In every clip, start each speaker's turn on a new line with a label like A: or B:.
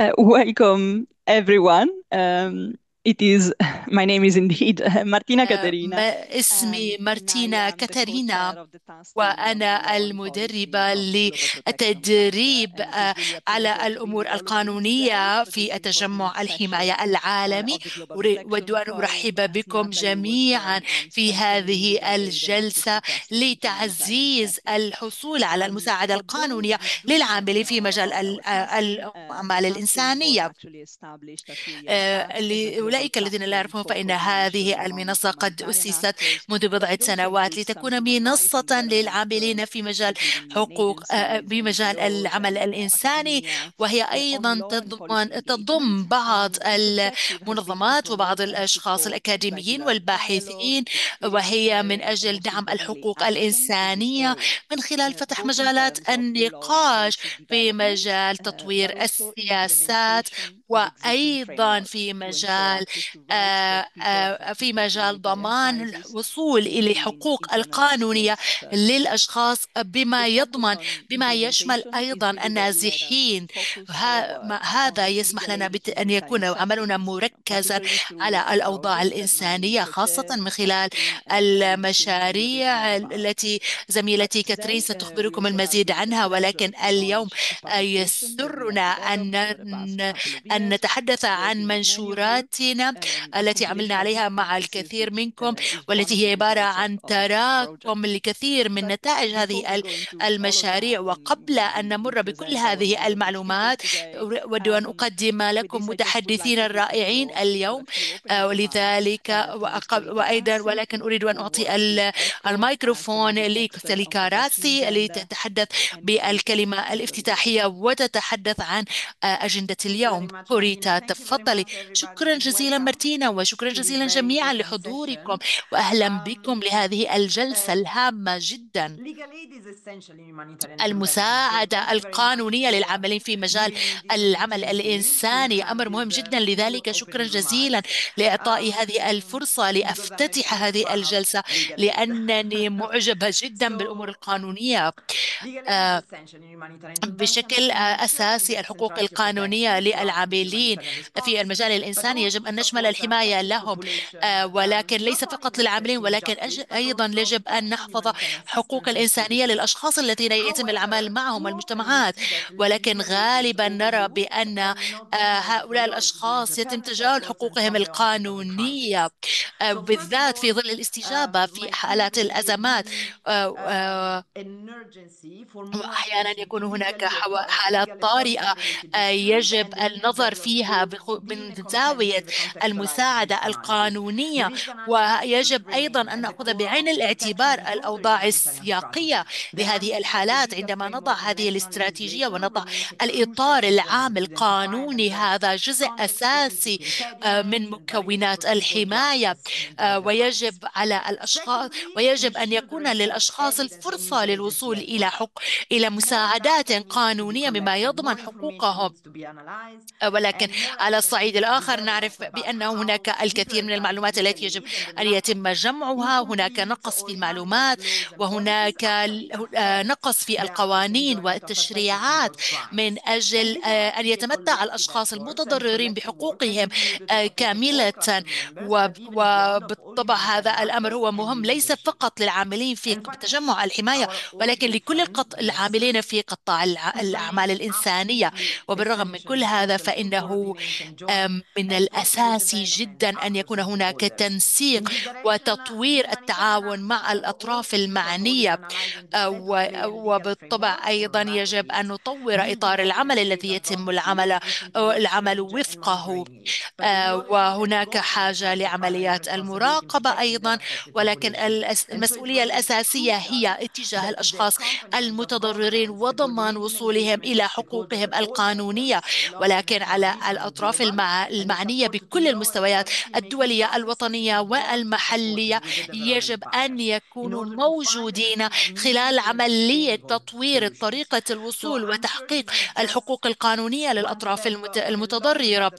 A: Uh, welcome everyone. Um, It is. My name is indeed Martina
B: آه، Katerina. اسمي مارتينا
A: كاترينا
B: وأنا المدربة للتدريب آه، على الأمور القانونية في
A: التجمع
B: الحماية العالمي
A: أريد
B: أن أرحب بكم جميعا في هذه الجلسة لتعزيز الحصول على المساعدة القانونية للعاملين في مجال الأعمال الإنسانية أولئك الذين لا يعرفون فإن هذه المنصة قد أسست منذ بضعة سنوات لتكون منصة للعاملين في مجال حقوق بمجال العمل الإنساني وهي أيضا تضمن تضم بعض المنظمات وبعض الأشخاص الأكاديميين والباحثين وهي من أجل دعم الحقوق الإنسانية من خلال فتح مجالات النقاش في مجال تطوير السياسات وأيضا في مجال في مجال ضمان الوصول إلى حقوق القانونية للأشخاص
A: آه،
B: بما يضمن بما يشمل أيضا النازحين. هذا يسمح لنا أن يكون عملنا مركزا على الأوضاع الإنسانية خاصة من خلال المشاريع التي زميلتي كاترين ستخبركم المزيد عنها ولكن اليوم يسرنا أن أن
A: أن
B: نتحدث عن منشوراتنا التي عملنا عليها مع الكثير منكم والتي هي عبارة عن تراكم لكثير من نتائج هذه المشاريع. وقبل أن نمر بكل هذه المعلومات أود أن أقدم لكم متحدثين الرائعين اليوم آه، ولذلك وأيضا ولكن أريد أن أعطي الميكروفون
A: لكاراسي
B: لتتحدث بالكلمة الافتتاحية وتتحدث عن آه، أجندة اليوم. بوريتا تفضلي. شكرا جزيلا مارتينا وشكرا جزيلا جميعا لحضوركم. وأهلا بكم لهذه الجلسة الهامة جدا. المساعدة القانونية للعاملين في مجال العمل الإنساني أمر مهم جدا. لذلك شكرا جزيلا لإعطائي هذه الفرصة لأفتتح هذه الجلسة لأنني معجبة جدا بالأمور القانونية آه، بشكل أساسي الحقوق القانونية للعاملين.
C: العاملين
B: في المجال الإنساني يجب أن نشمل الحماية لهم آه، ولكن ليس فقط للعاملين ولكن أيضا يجب أن نحفظ حقوق الإنسانية للأشخاص الذين يتم العمل معهم والمجتمعات. ولكن غالبا نرى بأن آه، هؤلاء الأشخاص يتم تجاهل حقوقهم القانونية آه، بالذات في ظل الاستجابة في حالات الأزمات وأحيانا يكون هناك حالات طارئة يجب النظر
C: النظر
B: فيها من زاوية المساعدة القانونية ويجب أيضا أن نأخذ بعين الاعتبار الأوضاع السياقية لهذه الحالات عندما نضع هذه الاستراتيجية ونضع الإطار العام القانوني. هذا جزء أساسي آه، من مكونات الحماية آه، ويجب على الأشخاص ويجب أن يكون للأشخاص الفرصة للوصول إلى حق إلى مساعدات قانونية مما يضمن حقوقهم. ولكن على الصعيد الآخر نعرف بأن هناك الكثير من المعلومات التي يجب أن يتم جمعها. هناك نقص في المعلومات وهناك آه، نقص في القوانين والتشريعات من أجل آه، أن يتمتع الأشخاص المتضررين بحقوقهم آه، كاملة. وبالطبع هذا الأمر هو مهم ليس فقط للعاملين في تجمع الحماية ولكن لكل العاملين في قطاع الأعمال الإنسانية. وبالرغم من كل هذا
C: فإن
B: فإنه من الأساسي جدا أن يكون هناك تنسيق وتطوير التعاون مع الأطراف المعنية آه، وبالطبع أيضا يجب أن نطور إطار العمل الذي يتم العمل العمل وفقه آه، وهناك حاجة لعمليات المراقبة أيضا ولكن المسؤولية الأساسية هي اتجاه الأشخاص المتضررين وضمان وصولهم إلى حقوقهم القانونية ولكن على الأطراف المعنية بكل المستويات الدولية الوطنية والمحلية يجب أن يكونوا موجودين خلال عملية تطوير طريقة الوصول وتحقيق الحقوق القانونية للأطراف المتضررة.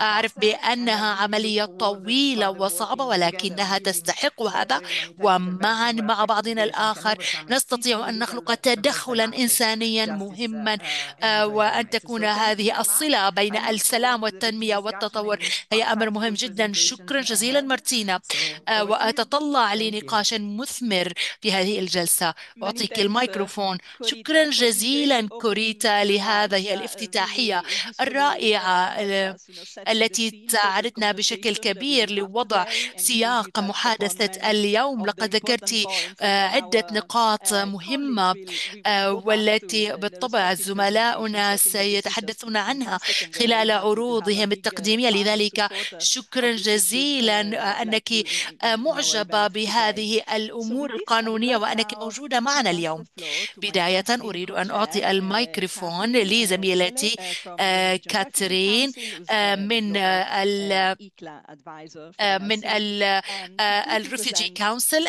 B: أعرف بأنها عملية طويلة وصعبة ولكنها تستحق هذا. ومعا مع بعضنا الآخر نستطيع أن نخلق تدخلا إنسانيا مهما آه، وأن تكون هذه الصلة بين السلام والتنمية والتطور. هي أمر مهم جدا. شكرا جزيلا مارتينا. آه، وأتطلع لنقاش مثمر في هذه الجلسة. أعطيك الميكروفون. شكرا جزيلا كوريتا لهذه الافتتاحية الرائعة التي ساعدتنا بشكل كبير لوضع سياق محادثة اليوم. لقد ذكرت آه، عدة نقاط مهمة آه، والتي بالطبع زملاؤنا سيتحدثون عنها خلال عروضهم التقديمية. لذلك شكرا جزيلا أنك معجبة بهذه الأمور القانونية وأنك موجودة معنا اليوم. بداية أريد أن أعطي الميكروفون لزميلتي كاترين من ال من الريفيجي كونسل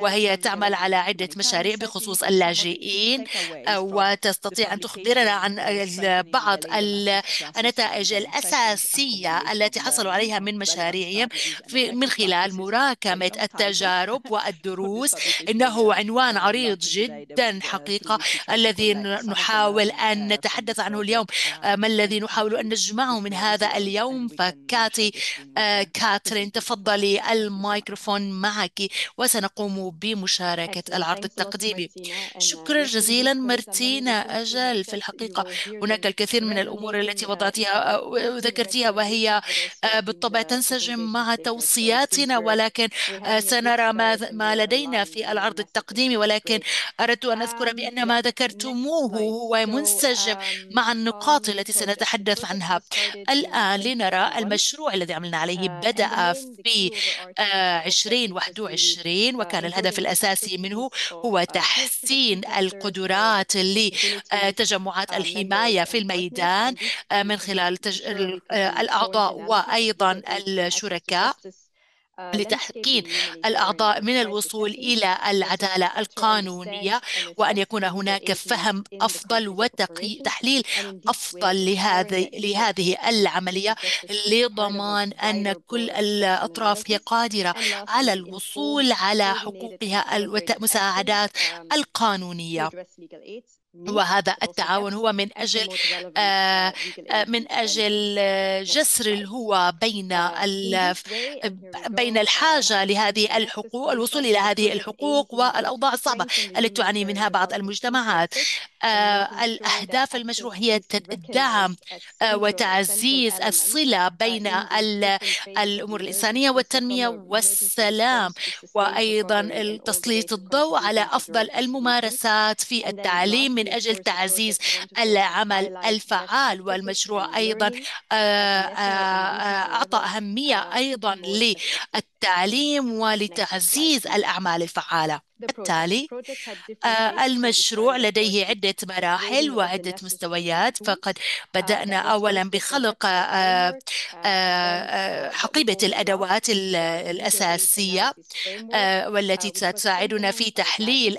B: وهي تعمل على عدة مشاريع بخصوص اللاجئين وتستطيع أن تخبرنا عن بعض النتائج الأساسية التي حصلوا عليها من مشاريعهم من خلال مراكمة التجارب والدروس. إنه عنوان عريض جدا حقيقة الذي نحاول أن نتحدث عنه اليوم. ما الذي نحاول أن نجمعه من هذا اليوم؟ فكاتي كاترين تفضلي الميكروفون معك وسنقوم بمشاركة العرض التقديمي. شكرا جزيلا مارتينا أجل في الحقيقة. هناك الكثير من الأمور التي وضعتها وذكرتها وهي بالطبع تنسجم مع توصياتنا. ولكن سنرى ما لدينا في العرض التقديمي ولكن أردت أن أذكر بأن ما ذكرتموه هو منسجم مع النقاط التي سنتحدث عنها. الآن لنرى المشروع الذي عملنا عليه. بدأ في 2021 وكان الهدف الأساسي منه هو تحسين القدرات لتجمعات الحماية في الميدان. من خلال الأعضاء وأيضا الشركاء لتحقين الأعضاء من الوصول إلى العدالة القانونية وأن يكون هناك فهم أفضل وتحليل أفضل لهذه لهذه العملية لضمان أن كل الأطراف هي قادرة على الوصول على حقوقها والمساعدات القانونية. وهذا التعاون هو من أجل آه من أجل جسر الهوى بين بين الحاجة لهذه الحقوق الوصول إلى هذه الحقوق والأوضاع الصعبة التي تعاني منها بعض المجتمعات. آه الأهداف المشروع هي الدعم آه وتعزيز الصلة بين الأمور الإنسانية والتنمية والسلام وأيضا تسليط الضوء على أفضل الممارسات في التعليم من أجل تعزيز العمل الفعال والمشروع أيضا. أعطى أهمية أيضا للتعليم ولتعزيز الأعمال الفعالة. بالتالي المشروع لديه عدة مراحل وعدة مستويات. فقد بدأنا أولا بخلق حقيبة الأدوات الأساسية والتي تساعدنا في تحليل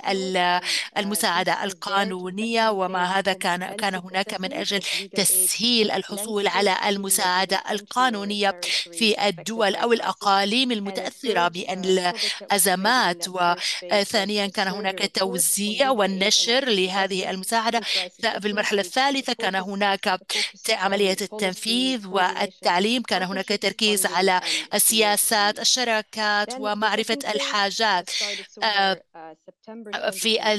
B: المساعدة القانونية وما هذا كان كان هناك من أجل تسهيل الحصول على المساعدة القانونية في الدول أو الأقاليم المتأثرة بالأزمات و ثانيا كان هناك توزيع والنشر لهذه المساعدة. في المرحلة الثالثة كان هناك عملية التنفيذ والتعليم كان هناك تركيز على السياسات الشراكات ومعرفة الحاجات. في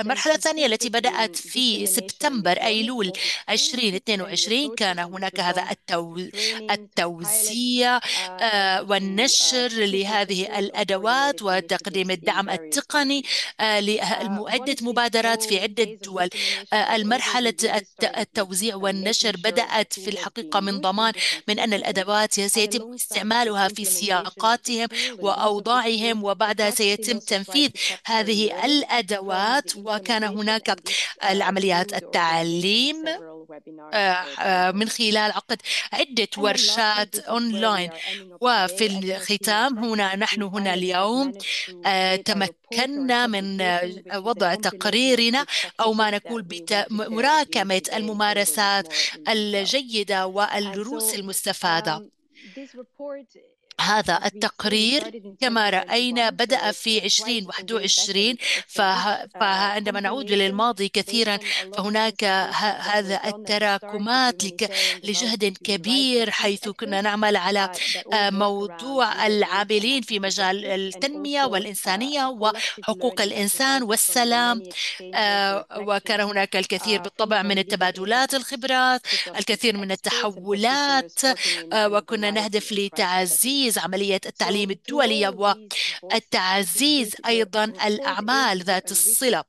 B: المرحلة الثانية التي بدأت في سبتمبر أيلول 2022 كان هناك هذا التوزيع والنشر لهذه الأدوات وتقديم الدعم التقني لعدة مبادرات في عدة دول. المرحلة التوزيع والنشر بدأت في الحقيقة من ضمان من أن الأدوات سيتم استعمالها في سياقاتهم وأوضاعهم وبعدها سيتم تنفيذ هذه الأدوات وكان هناك العمليات التعليم من خلال عقد عدة ورشات أونلاين. وفي الختام هنا نحن هنا اليوم تمكنا من وضع تقريرنا أو ما نقول بمراكمة الممارسات الجيدة والدروس المستفادة. هذا التقرير كما رأينا بدأ في 2021 فعندما نعود للماضي كثيرا فهناك هذا التراكمات لجهد كبير حيث كنا نعمل على موضوع العاملين في مجال التنمية والإنسانية وحقوق الإنسان والسلام. وكان هناك الكثير بالطبع من التبادلات الخبرات الكثير من التحولات. وكنا نهدف لتعزيز تعزيز عملية التعليم الدولية والتعزيز أيضا الأعمال ذات الصلة.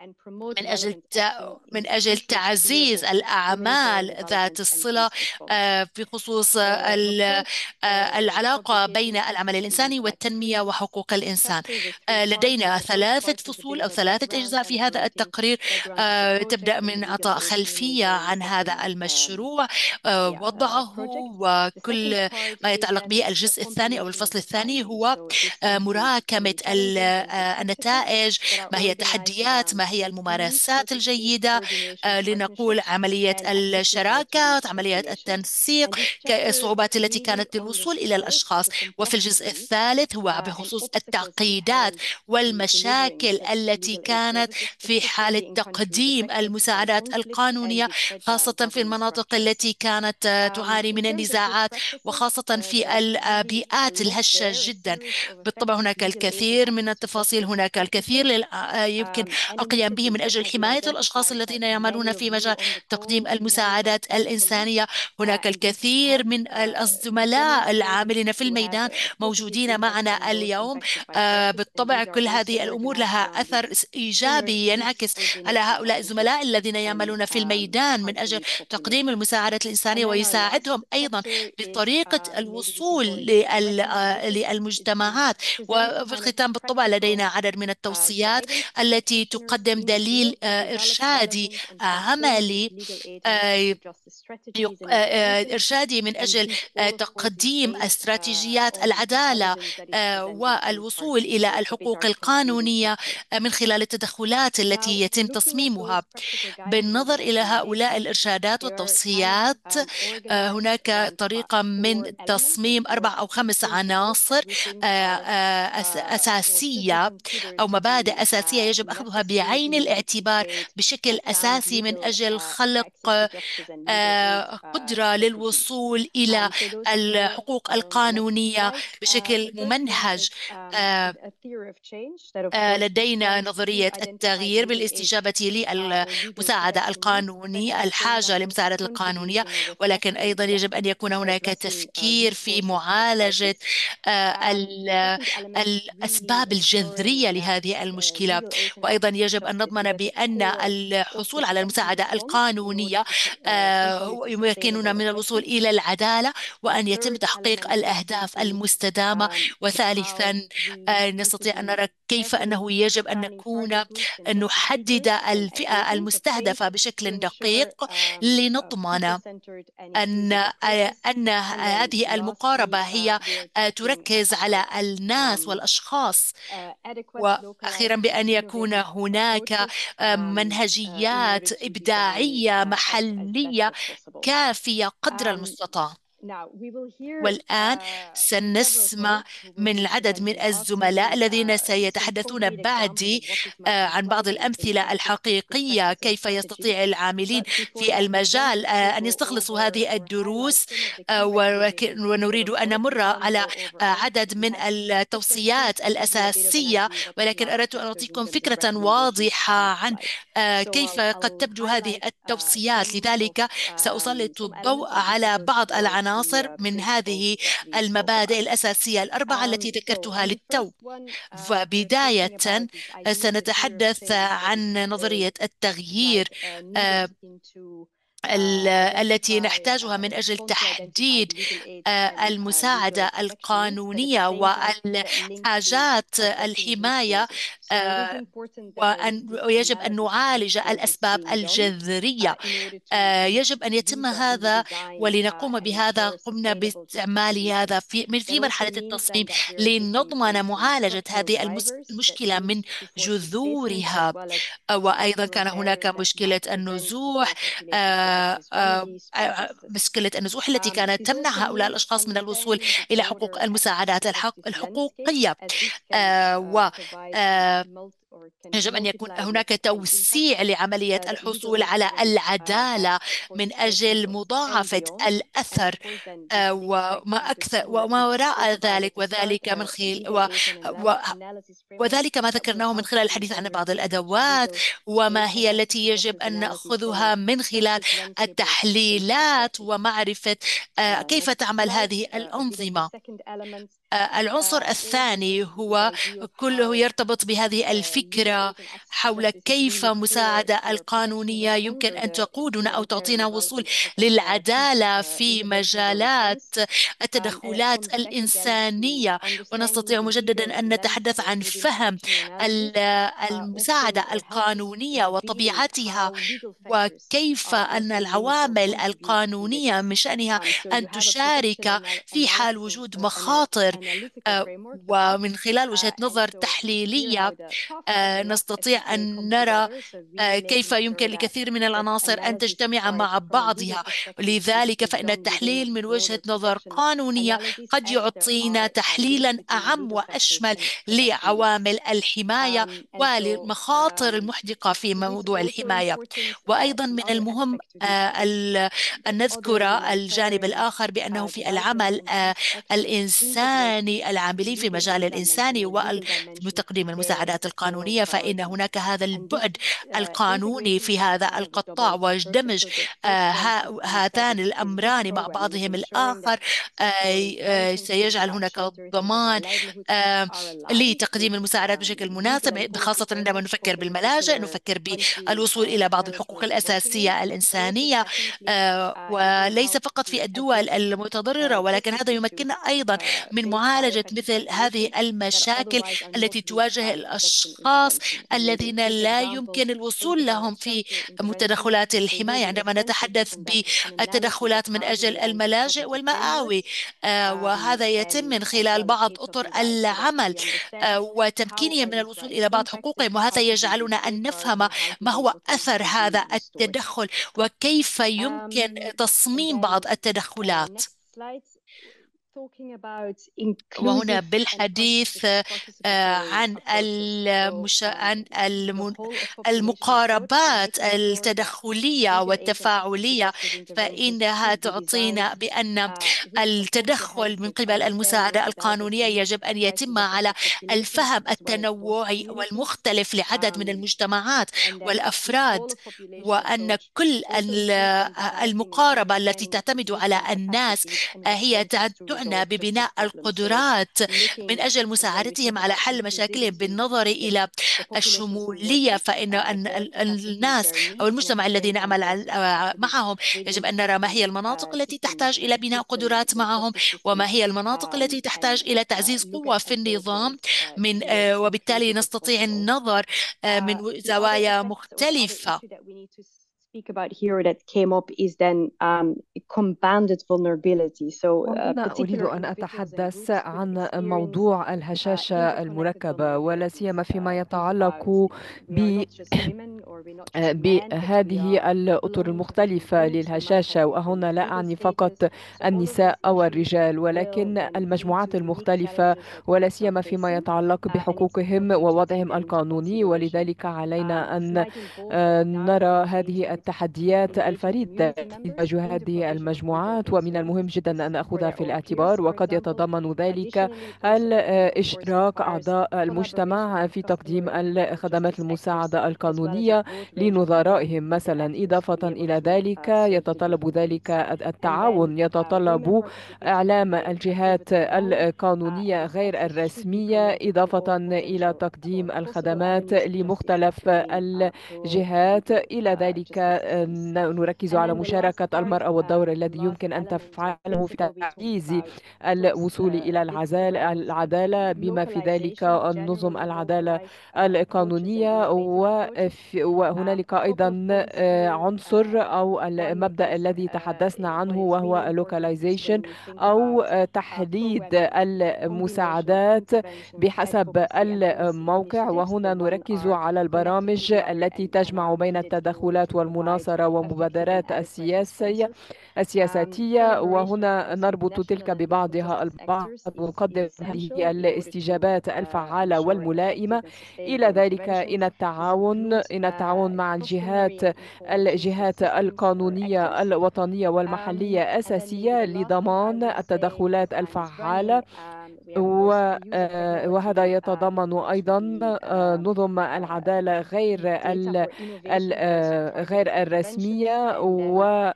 B: من أجل من أجل تعزيز الأعمال ذات الصلة بخصوص العلاقة بين العمل الإنساني والتنمية وحقوق الإنسان. لدينا ثلاثة فصول أو ثلاثة أجزاء في هذا التقرير. تبدأ من إعطاء خلفية عن هذا المشروع. وضعه وكل ما يتعلق به الجزء الثاني أو الفصل الثاني هو مراكمة النتائج ما هي التحديات ما هي الممارسات الجيدة آه، لنقول عملية الشراكة عملية التنسيق الصعوبات التي كانت للوصول إلى الأشخاص وفي الجزء الثالث هو بخصوص التعقيدات والمشاكل التي كانت في حالة تقديم المساعدات القانونية خاصة في المناطق التي كانت تعاني من النزاعات وخاصة في البيئات الهشة جدا بالطبع هناك الكثير من التفاصيل هناك الكثير يمكن القيام القيام به من أجل حماية الأشخاص الذين يعملون في مجال تقديم المساعدات الإنسانية. هناك الكثير من الزملاء العاملين في الميدان موجودين معنا اليوم. آه، بالطبع كل هذه الأمور لها أثر إيجابي ينعكس على هؤلاء الزملاء الذين يعملون في الميدان من أجل تقديم المساعدات الإنسانية ويساعدهم أيضا بطريقة الوصول آه، للمجتمعات. وفي الختام بالطبع لدينا عدد من التوصيات التي تقدم دليل آه، إرشادي عملي آه، آه، إرشادي من أجل تقديم استراتيجيات العدالة والوصول إلى الحقوق القانونية من خلال التدخلات التي يتم تصميمها. بالنظر إلى هؤلاء الإرشادات والتوصيات هناك طريقة من تصميم أربع أو خمس عناصر أساسية أو مبادئ أساسية يجب أخذها بعين بعين الاعتبار بشكل أساسي من أجل خلق آه، قدرة للوصول إلى الحقوق القانونية بشكل ممنهج آه، آه، لدينا نظرية التغيير بالاستجابة للمساعدة القانونية الحاجة لمساعدة القانونية. ولكن أيضا يجب أن يكون هناك تفكير في معالجة الأسباب الجذرية لهذه المشكلة. وأيضا يجب أن نضمن بأن الحصول على المساعدة القانونية آه، يمكننا من الوصول إلى العدالة وأن يتم تحقيق الأهداف المستدامة. وثالثا آه، نستطيع أن نرى كيف أنه يجب أن نكون أن نحدد الفئة المستهدفة بشكل دقيق لنضمن أن أن هذه المقاربة هي تركز على الناس والأشخاص. وأخيرا بأن يكون هناك منهجيات إبداعية محلية كافية قدر المستطاع. والآن uh, سنسمع من العدد من الزملاء الذين uh, سيتحدثون بعدي آه، عن بعض الأمثلة الحقيقية كيف يستطيع العاملين في المجال آه، أن يستخلصوا هذه الدروس آه، ونريد أن نمر على عدد من التوصيات الأساسية ولكن أردت أن أعطيكم فكرة واضحة عن كيف قد تبدو هذه التوصيات. لذلك سأسلط الضوء على بعض العناصر عناصر من هذه المبادئ الأساسية الأربعة التي ذكرتها للتو. فبداية سنتحدث عن نظرية التغيير آه، التي نحتاجها من أجل تحديد آه، المساعدة القانونية والحاجات الحماية آه، ويجب أن نعالج الأسباب الجذرية آه، يجب أن يتم هذا ولنقوم بهذا قمنا باستعمال هذا في من في مرحلة التصميم لنضمن معالجة هذه المشكلة من جذورها. وأيضا كان هناك مشكلة النزوح مشكلة النزوح التي كانت تمنع هؤلاء الأشخاص من الوصول إلى حقوق المساعدات الحقوقية و يجب أن يكون هناك توسيع لعملية الحصول على العدالة من أجل مضاعفة الأثر وما أكثر وما وراء ذلك وذلك من خلال و و وذلك ما ذكرناه من خلال الحديث عن بعض الأدوات وما هي التي يجب أن نأخذها من خلال التحليلات ومعرفة كيف تعمل هذه الأنظمة. العنصر الثاني هو كله يرتبط بهذه الفكرة حول كيف مساعدة القانونية يمكن أن تقودنا أو تعطينا وصول للعدالة في مجالات التدخلات الإنسانية. ونستطيع مجددا أن نتحدث عن فهم المساعدة القانونية وطبيعتها وكيف أن العوامل القانونية من شأنها أن تشارك في حال وجود مخاطر ومن خلال وجهة نظر تحليلية آه، نستطيع أن نرى آه، كيف يمكن لكثير من العناصر أن تجتمع مع بعضها. لذلك فإن التحليل من وجهة نظر قانونية قد يعطينا تحليلا أعم وأشمل لعوامل الحماية وللمخاطر المحدقة في موضوع الحماية. وأيضا من المهم أن نذكر الجانب الآخر بأنه في العمل الإنسان الإنساني العاملين في مجال الإنساني وتقديم المساعدات القانونية فإن هناك هذا البعد القانوني في هذا القطاع ودمج آه، هذان الأمران مع بعضهم الآخر آه، آه، سيجعل هناك ضمان لتقديم المساعدات بشكل مناسب خاصة عندما نفكر بالملاجئ نفكر بالوصول إلى بعض الحقوق الأساسية الإنسانية وليس فقط في الدول المتضررة ولكن هذا يمكننا أيضا من معالجة مثل هذه المشاكل التي تواجه الأشخاص الذين لا يمكن الوصول لهم في متدخلات الحماية. عندما نتحدث بالتدخلات من أجل الملاجئ والمآوي آه، وهذا يتم من خلال بعض أطر العمل آه، وتمكينهم من الوصول إلى بعض حقوقهم وهذا يجعلنا أن نفهم ما هو أثر هذا التدخل وكيف يمكن تصميم بعض التدخلات. وهنا بالحديث آه، عن. عن المقاربات التدخلية والتفاعلية فإنها تعطينا بأن التدخل من قبل المساعدة القانونية يجب أن يتم على الفهم التنوعي والمختلف لعدد من المجتمعات والأفراد وأن كل المقاربة التي تعتمد على الناس هي تعنى ببناء القدرات من أجل مساعدتهم على حل مشاكلهم بالنظر إلى الشمولية فإن الناس أو المجتمع الذي نعمل معهم يجب أن نرى ما هي المناطق التي تحتاج إلى بناء قدرات معهم وما هي المناطق التي تحتاج إلى تعزيز قوة في النظام من وبالتالي نستطيع النظر من زوايا مختلفة.
D: Speak about here that came up is then um, compounded vulnerability. So uh,
E: أريد أن أتحدث عن موضوع الهشاشة المركبة ولا سيما فيما يتعلق ب بهذه الأطر المختلفة للهشاشة وهنا لا أعني فقط النساء أو الرجال ولكن المجموعات المختلفة ولا سيما فيما يتعلق بحقوقهم ووضعهم القانوني ولذلك علينا أن نرى هذه التحديات الفريدة تواجه هذه المجموعات ومن المهم جدا أن نأخذها في الاعتبار وقد يتضمن ذلك الإشراك أعضاء المجتمع في تقديم الخدمات المساعدة القانونية لنظرائهم. مثلا إضافة إلى ذلك يتطلب ذلك التعاون. يتطلب إعلام الجهات القانونية غير الرسمية إضافة إلى تقديم الخدمات لمختلف الجهات. إلى ذلك نركز على مشاركة المرأة والدور الذي يمكن أن تفعله في تعزيز الوصول إلى العدالة بما في ذلك النظم العدالة القانونية وهنالك أيضا آه، عنصر أو المبدأ الذي تحدثنا عنه وهو localization أو تحديد المساعدات بحسب الموقع وهنا نركز على البرامج التي تجمع بين التدخلات والمساعدات المناصرة ومبادرات السياسية السياساتية وهنا نربط تلك ببعضها البعض ونقدم هذه الإستجابات الفعالة والملائمة. إلى ذلك إن التعاون إن التعاون مع الجهات الجهات القانونية الوطنية والمحلية أساسية لضمان التدخلات الفعالة. وهذا يتضمن أيضا نظم العدالة غير غير الرسمية و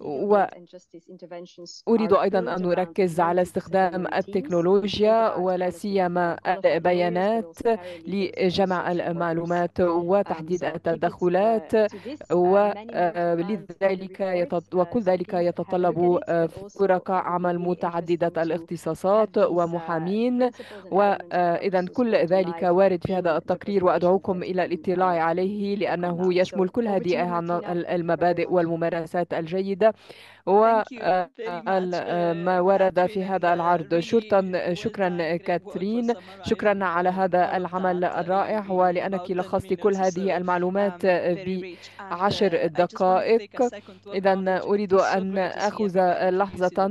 E: وأريد أيضا أن نركز على استخدام التكنولوجيا ولا سيما البيانات لجمع المعلومات وتحديد التدخلات ولذلك وكل ذلك يتطلب فرق عمل متعددة الاختصاصات ومحامين وإذا كل ذلك وارد في هذا التقرير وأدعوكم إلى الاطلاع عليه لأنه يشمل كل هذه المبادئ والممارسات الجيدة. وما ورد في هذا العرض. شرطا شكرا كاترين. شكرا على هذا العمل الرائع. ولأنك لخصت كل هذه المعلومات بعشر دقائق. إذا أريد أن أخذ لحظة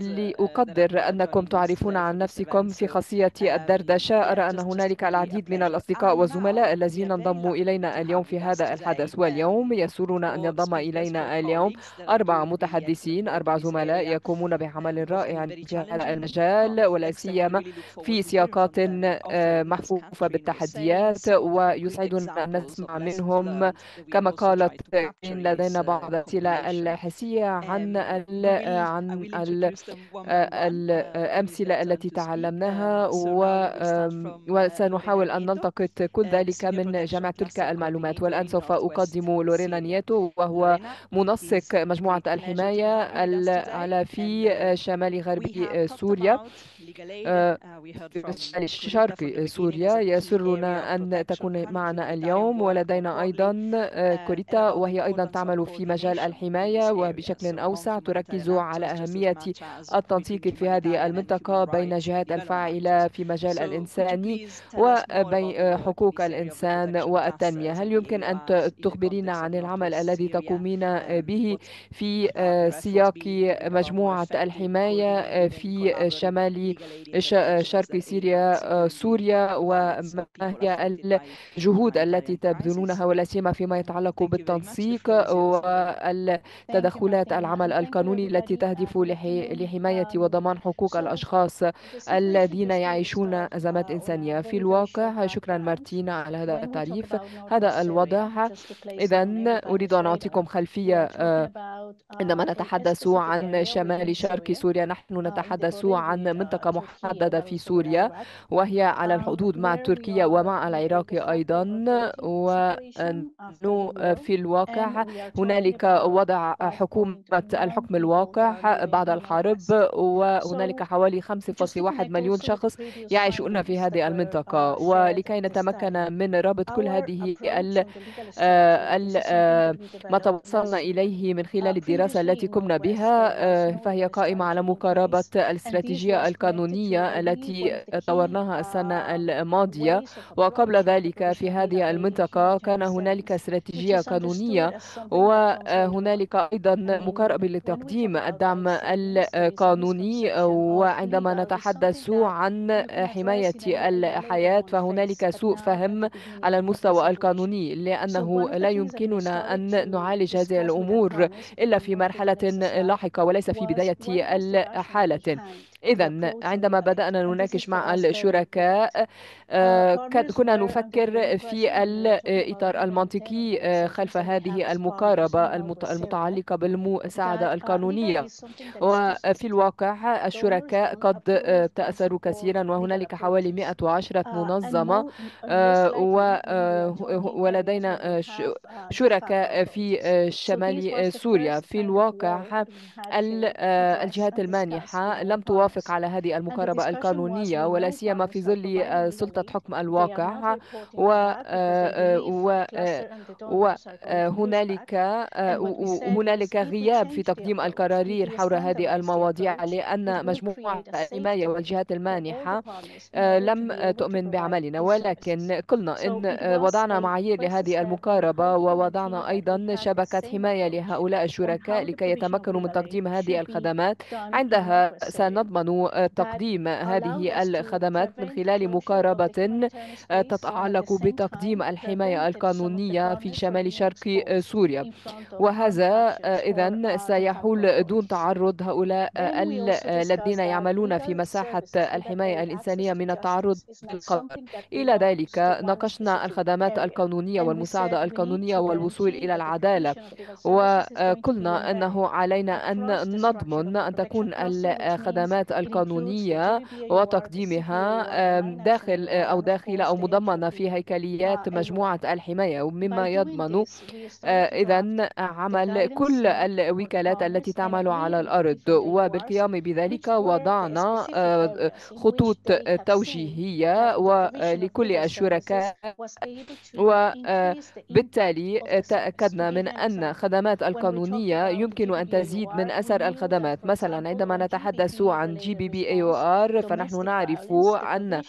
E: لأقدر أنكم تعرفون عن نفسكم في خاصية الدردشة أرى أن هنالك العديد من الأصدقاء والزملاء الذين انضموا إلينا اليوم في هذا الحدث واليوم. يسرنا أن ينضم إلينا اليوم أربع متحدثين أربع زملاء يقومون بعمل رائع في هذا المجال ولا سيما في سياقات محفوفة بالتحديات ويسعدنا أن نسمع منهم كما قالت لدينا بعض الأسئلة الحسية عن ال عن ال الأمثلة التي تعلمناها وسنحاول أن نلتقط كل ذلك من جمع تلك المعلومات والآن سوف أقدم لورينا نياتو. وهو منسق مجموعة الحماية على في شمال غربي سوريا. شرق سوريا. يسرنا أن تكون معنا اليوم؟ ولدينا أيضا كوريتا وهي أيضا تعمل في مجال الحماية وبشكل أوسع تركز على أهمية التنسيق في هذه المنطقة بين جهات الفاعلة في مجال الإنساني وبين حقوق الإنسان والتنمية. هل يمكن أن تخبرينا عن العمل الذي تقومين به في سياق مجموعة الحماية في شمال شرق سوريا سوريا وما هي الجهود التي تبذلونها ولا سيما فيما يتعلق بالتنسيق والتدخلات العمل القانوني التي تهدف لحماية وضمان حقوق الأشخاص الذين يعيشون أزمات إنسانية. في الواقع شكرا مارتينا على هذا التعريف. هذا الوضع إذا أريد أن أعطيكم خلفية عندما نتحدث عن شمال شرق سوريا نحن نتحدث عن منطقة محددة في سوريا وهي على الحدود مع تركيا ومع العراق أيضا. وفي الواقع هنالك وضع حكومة الحكم الواقع بعد الحرب وهنالك حوالي 5.1 مليون شخص يعيشون في هذه المنطقة. ولكي نتمكن من ربط كل هذه ال ما توصلنا إليه من خلال الدراسة التي قمنا بها فهي قائمة على مقاربة الاستراتيجية القانونية التي طورناها السنة الماضية. وقبل ذلك في هذه المنطقة كان هنالك استراتيجية قانونية وهنالك أيضا مقاربة لتقديم الدعم القانوني وعندما نتحدث عن حماية الحياة فهنالك سوء فهم على المستوى القانوني لأنه لا يمكننا أن نعالج هذه الأمور. إلا في مرحلة لاحقة وليس في بداية الحالة. إذا عندما بدأنا نناقش مع الشركاء كنا نفكر في الإطار المنطقي خلف هذه المقاربة المتعلقة بالمساعدة القانونية. وفي الواقع الشركاء قد تأثروا كثيرا وهنالك حوالي 110 منظمة ولدينا شركاء في شمال سوريا. في الواقع الجهات المانحة لم توافق نوافق على هذه المقاربة القانونية ولا سيما في ظل سلطة حكم الواقع وهنالك هنالك غياب في تقديم القرارير حول هذه المواضيع لأن مجموعة الحماية والجهات المانحة لم تؤمن بعملنا. ولكن قلنا إن وضعنا معايير لهذه المقاربة ووضعنا أيضا شبكة حماية لهؤلاء الشركاء لكي يتمكنوا من تقديم هذه الخدمات. عندها سنضمن تقديم هذه الخدمات من خلال مقاربة تتعلق بتقديم الحماية القانونية في شمال شرق سوريا. وهذا إذا سيحول دون تعرض هؤلاء الذين يعملون في مساحة الحماية الإنسانية من التعرض إلى ذلك. ناقشنا الخدمات القانونية والمساعدة القانونية والوصول إلى العدالة. وقلنا أنه علينا أن نضمن أن تكون الخدمات القانونية وتقديمها داخل أو داخل أو مضمنة في هيكليات مجموعة الحماية. ومما يضمن إذا عمل كل الوكالات التي تعمل على الأرض. وبالقيام بذلك وضعنا خطوط توجيهية ولكل الشركاء. وبالتالي تأكدنا من أن خدمات القانونية يمكن أن تزيد من أثر الخدمات. مثلا عندما نتحدث عن جي بي بي اي أو ار فنحن نعرف أن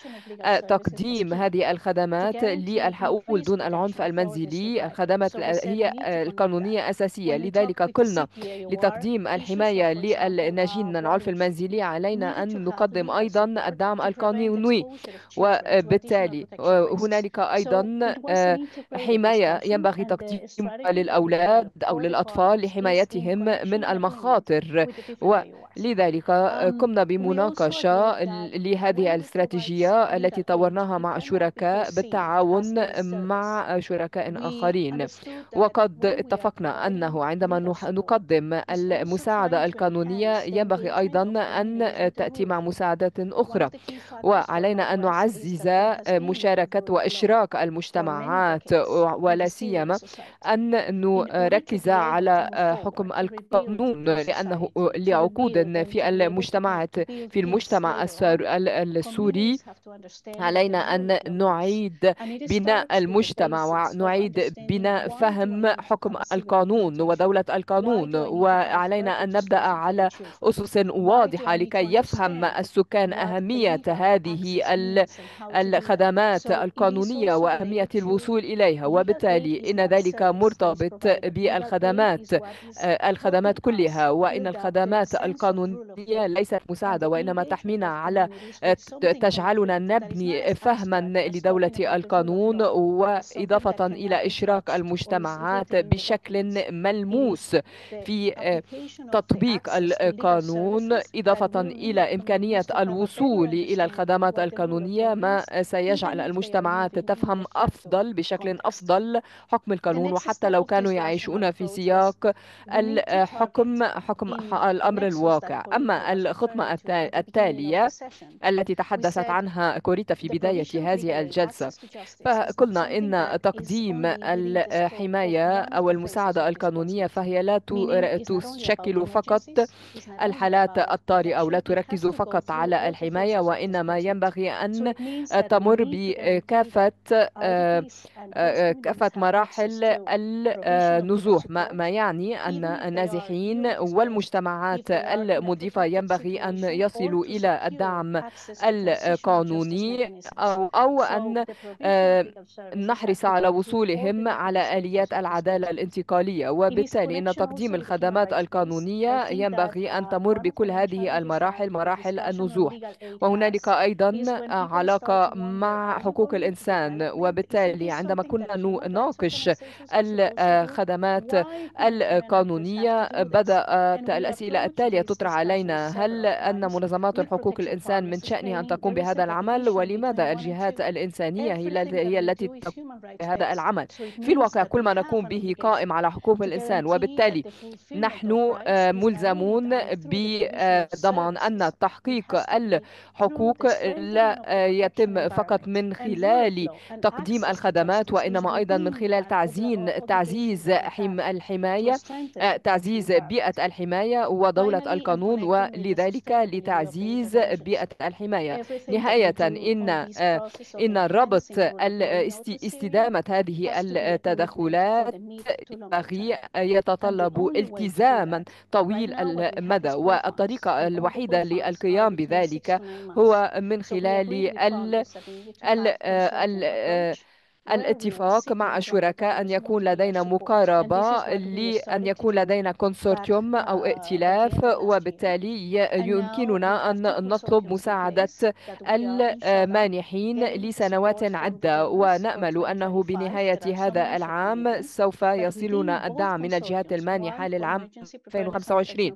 E: تقديم هذه الخدمات للحقوق دون العنف المنزلي. الخدمات هي القانونية أساسية. لذلك قلنا لتقديم الحماية للناجين من العنف المنزلي علينا أن نقدم أيضا الدعم القانوني. وبالتالي هنالك أيضا حماية ينبغي تقديمها للأولاد أو للأطفال لحمايتهم من المخاطر. ولذلك قمنا بمناقشة لهذه الاستراتيجية التي طورناها مع شركاء بالتعاون مع شركاء آخرين. وقد اتفقنا أنه عندما نقدم المساعدة القانونية ينبغي أيضا أن تأتي مع مساعدات أخرى. وعلينا أن نعزز مشاركة وإشراك المجتمعات ولا سيما أن نركز على حكم القانون لأنه لعقود في المجتمعات في المجتمع السوري علينا أن نعيد بناء المجتمع ونعيد بناء فهم حكم القانون ودولة القانون وعلينا أن نبدأ على أسس واضحة لكي يفهم السكان أهمية هذه الخدمات القانونية وأهمية الوصول إليها وبالتالي إن ذلك مرتبط بالخدمات الخدمات كلها وإن الخدمات القانونية ليست مساعدة وإنما تحمينا على تجعلنا نبني فهما لدولة القانون وإضافة إلى إشراك المجتمعات بشكل ملموس في تطبيق القانون إضافة إلى إمكانية الوصول إلى الخدمات القانونية ما سيجعل المجتمعات تفهم أفضل بشكل أفضل حكم القانون وحتى لو كانوا يعيشون في سياق الحكم حكم الأمر الواقع. أما التالية التي تحدثت عنها كوريتا في بداية هذه الجلسة. فقلنا إن تقديم الحماية أو المساعدة القانونية فهي لا تشكل فقط الحالات الطارئة أو لا تركز فقط على الحماية وإنما ينبغي أن تمر بكافة كافة مراحل النزوح. ما يعني أن النازحين والمجتمعات المضيفة ينبغي أن يصلوا إلى الدعم القانوني أو, أو أن نحرص على وصولهم على آليات العدالة الانتقالية وبالتالي إن تقديم الخدمات القانونية ينبغي أن تمر بكل هذه المراحل مراحل النزوح. وهنالك أيضا علاقة مع حقوق الإنسان وبالتالي عندما كنا نناقش الخدمات القانونية بدأت الأسئلة التألية تطرح علينا. هل أن منظمات حقوق الإنسان من شأنها أن تقوم بهذا العمل ولماذا الجهات الإنسانية هي التي تقوم بهذا العمل. في الواقع كل ما نقوم به قائم على حقوق الإنسان وبالتالي نحن ملزمون بضمان أن تحقيق الحقوق لا يتم فقط من خلال تقديم الخدمات وإنما أيضا من خلال تعزين تعزيز الحماية تعزيز بيئة الحماية ودولة القانون ولذلك لتعزيز بيئة الحماية. نهاية إن إن ربط استدامة هذه التدخلات يتطلب التزاما طويل المدى والطريقة الوحيدة للقيام بذلك هو من خلال ال ال ال الاتفاق مع الشركاء أن يكون لدينا مقاربة لأن يكون لدينا كونسورتيوم أو ائتلاف وبالتالي يمكننا أن نطلب مساعدة المانحين لسنوات عدة. ونأمل أنه بنهاية هذا العام سوف يصلنا الدعم من الجهات المانحة للعام 2025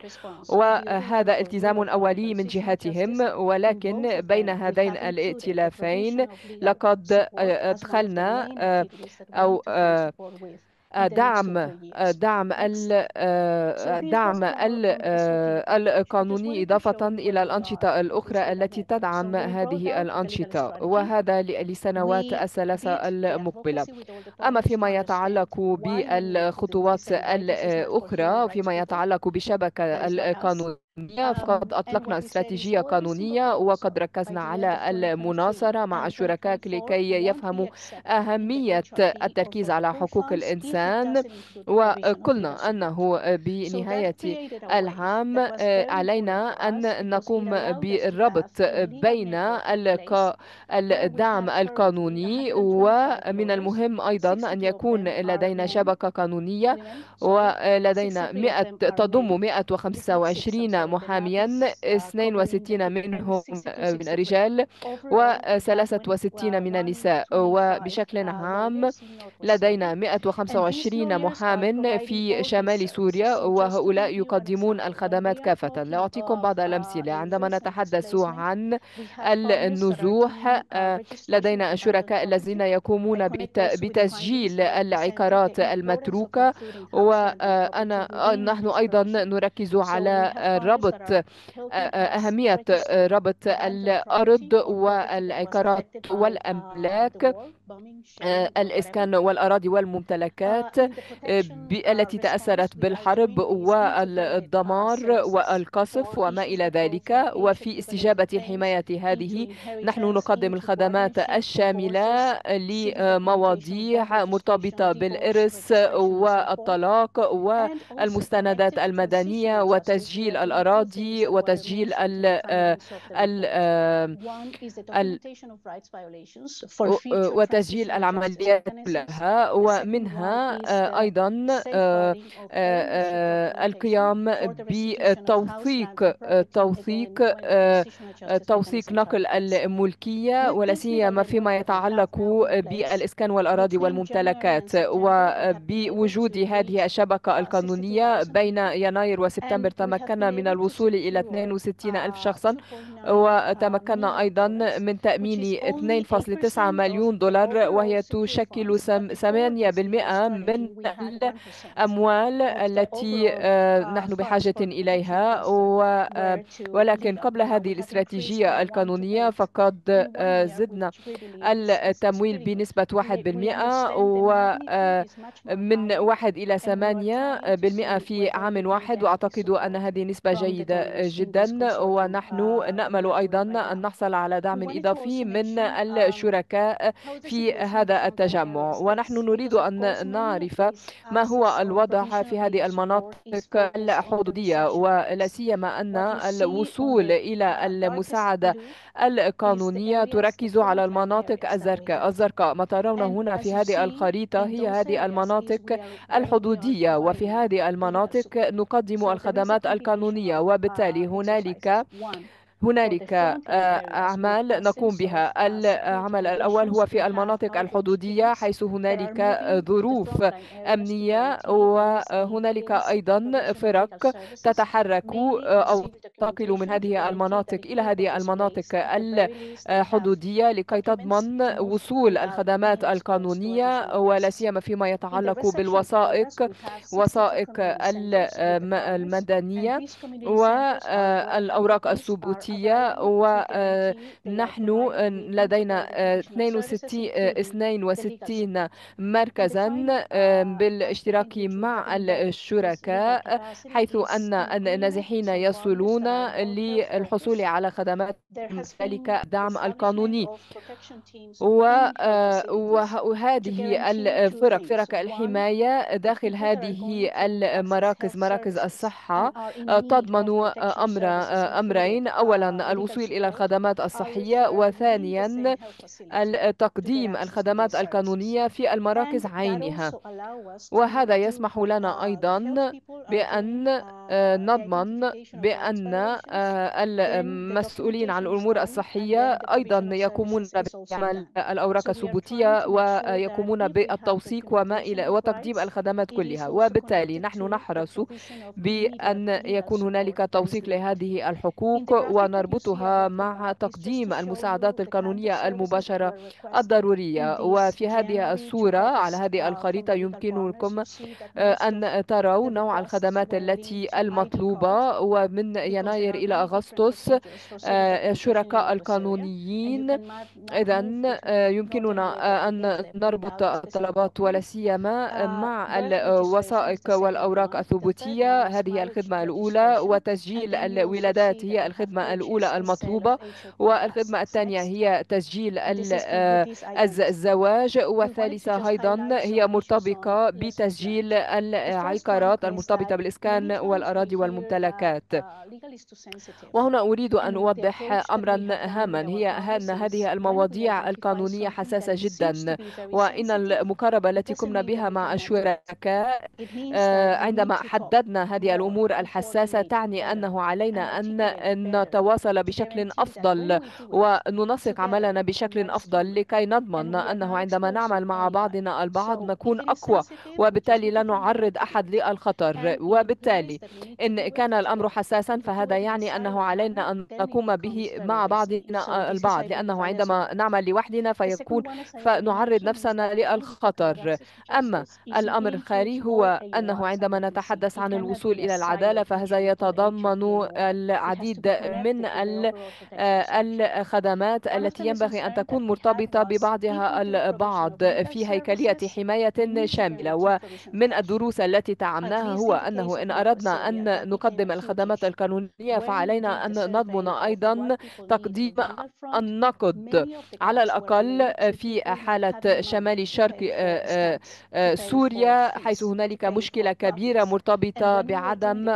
E: وهذا التزام أولي من جهتهم ولكن بين هذين الائتلافين لقد أدخلنا أو دعم دعم دعم القانوني إضافة إلى الأنشطة الأخرى التي تدعم هذه الأنشطة وهذا لسنوات الثلاثة المقبلة أما فيما يتعلق بالخطوات الأخرى وفيما يتعلق بالشبكة القانونية فقد أطلقنا استراتيجية قانونية وقد ركزنا على المناصرة مع الشركاء لكي يفهموا أهمية التركيز على حقوق الإنسان وقلنا أنه بنهاية العام علينا أن نقوم بالربط بين الدعم القانوني ومن المهم أيضا أن يكون لدينا شبكة قانونية ولدينا 100 تضم 125 محاميا 62 منهم من الرجال و63 من النساء وبشكل عام لدينا 125 محام في شمال سوريا وهؤلاء يقدمون الخدمات كافة. لأعطيكم بعض الأمثلة. عندما نتحدث عن النزوح لدينا الشركاء الذين يقومون بتسجيل العقارات المتروكة وأنا نحن أيضا نركز على ربط أهمية ربط الأرض والعقارات والأملاك الإسكان والأراضي والممتلكات التي تأثرت بالحرب والدمار والقصف وما إلى ذلك وفي استجابة الحماية هذه نحن نقدم الخدمات الشاملة لمواضيع مرتبطة بالإرث والطلاق والمستندات المدنية وتسجيل الأراضي وتسجيل ال ال وتسجيل العمليات كلها. ومنها أيضا القيام بتوثيق توثيق توثيق نقل الملكية ولا سيما فيما يتعلق بالإسكان والأراضي والممتلكات. وبوجود هذه الشبكة القانونية بين يناير وسبتمبر تمكنا من الوصول إلى 62 ألف شخصا وتمكنا أيضا من تأمين 2.9 مليون دولار وهي تشكل 8% من الأموال التي نحن بحاجة إليها ولكن قبل هذه الاستراتيجية القانونية فقد زدنا التمويل بنسبة 1% ومن 1 إلى 8% في عام واحد وأعتقد أن هذه نسبة جيدة جدا ونحن نأمل أيضا أن نحصل على دعم إضافي من الشركاء في هذا التجمع ونحن نريد أن نعرف ما هو الوضع في هذه المناطق الحدودية ولا سيما أن الوصول إلى المساعدة القانونية تركز على المناطق الزرقاء. الزرقاء ما ترون هنا في هذه الخريطة هي هذه المناطق الحدودية. وفي هذه المناطق نقدم الخدمات القانونية. وبالتالي هنالك هنالك أعمال نقوم بها. العمل الأول هو في المناطق الحدودية حيث هنالك ظروف أمنية وهنالك أيضا فرق تتحرك أو تنتقل من هذه المناطق إلى هذه المناطق الحدودية لكي تضمن وصول الخدمات القانونية ولا سيما فيما يتعلق بالوثائق وثائق المدنية والأوراق الثبوتية الثبوتية ونحن لدينا 62 62 مركزا بالاشتراك مع الشركاء حيث أن النازحين يصلون للحصول على خدمات ذلك الدعم القانوني. وهذه الفرق فرق الحماية داخل هذه المراكز مراكز الصحة تضمن أمر أمرين. أولا الوصول إلى الخدمات الصحية وثانيا تقديم الخدمات القانونية في المراكز عينها. وهذا يسمح لنا أيضا بأن نضمن بأن المسؤولين عن الأمور الصحية أيضا يقومون بعمل الأوراق الثبوتية ويقومون بالتوثيق وما إلى وتقديم الخدمات كلها. وبالتالي نحن نحرص بأن يكون هنالك توثيق لهذه الحقوق ونربطها مع تقديم المساعدات القانونية المباشرة الضرورية. وفي هذه الصورة على هذه الخريطة يمكنكم أن تروا نوع الخدمات التي المطلوبة. ومن يناير إلى أغسطس الشركاء القانونيين إذا يمكننا أن نربط الطلبات ولا سيما مع الوثائق والأوراق الثبوتية. هذه الخدمة الأولى وتسجيل الولادات هي الخدمة الأولى المطلوبة والخدمة الثانية هي تسجيل الزواج والثالثة أيضا هي مرتبطة بتسجيل العقارات المرتبطة بالإسكان والأراضي والممتلكات. وهنا أريد أن أوضح أمرا هاما. هي أن هذه المواضيع القانونية حساسة جدا. وإن المقاربة التي قمنا بها مع الشركاء عندما حددنا هذه الأمور الحساسة تعني أنه علينا أن نتواصل بشكل أفضل وننسق عملنا بشكل أفضل لكي نضمن أنه عندما نعمل مع بعضنا البعض نكون أقوى وبالتالي لا نعرض أحد للخطر. وبالتالي إن كان الأمر حساسا فهذا يعني أنه علينا أن نقوم به مع بعضنا البعض. لأنه عندما نعمل لوحدنا فيكون فنعرض نفسنا للخطر. أما الأمر الخاري هو أنه عندما نتحدث عن الوصول إلى العدالة فهذا يتضمن العديد من الخدمات التي ينبغي أن تكون مرتبطة ببعضها البعض في هيكلية حماية شاملة. ومن الدروس التي تعلمناها هو أنه إن أردنا أن نقدم الخدمات القانونية فعلينا أن نضمن أيضا تقديم النقد على الأقل في حالة شمال شرق سوريا حيث هنالك مشكلة كبيرة مرتبطة بعدم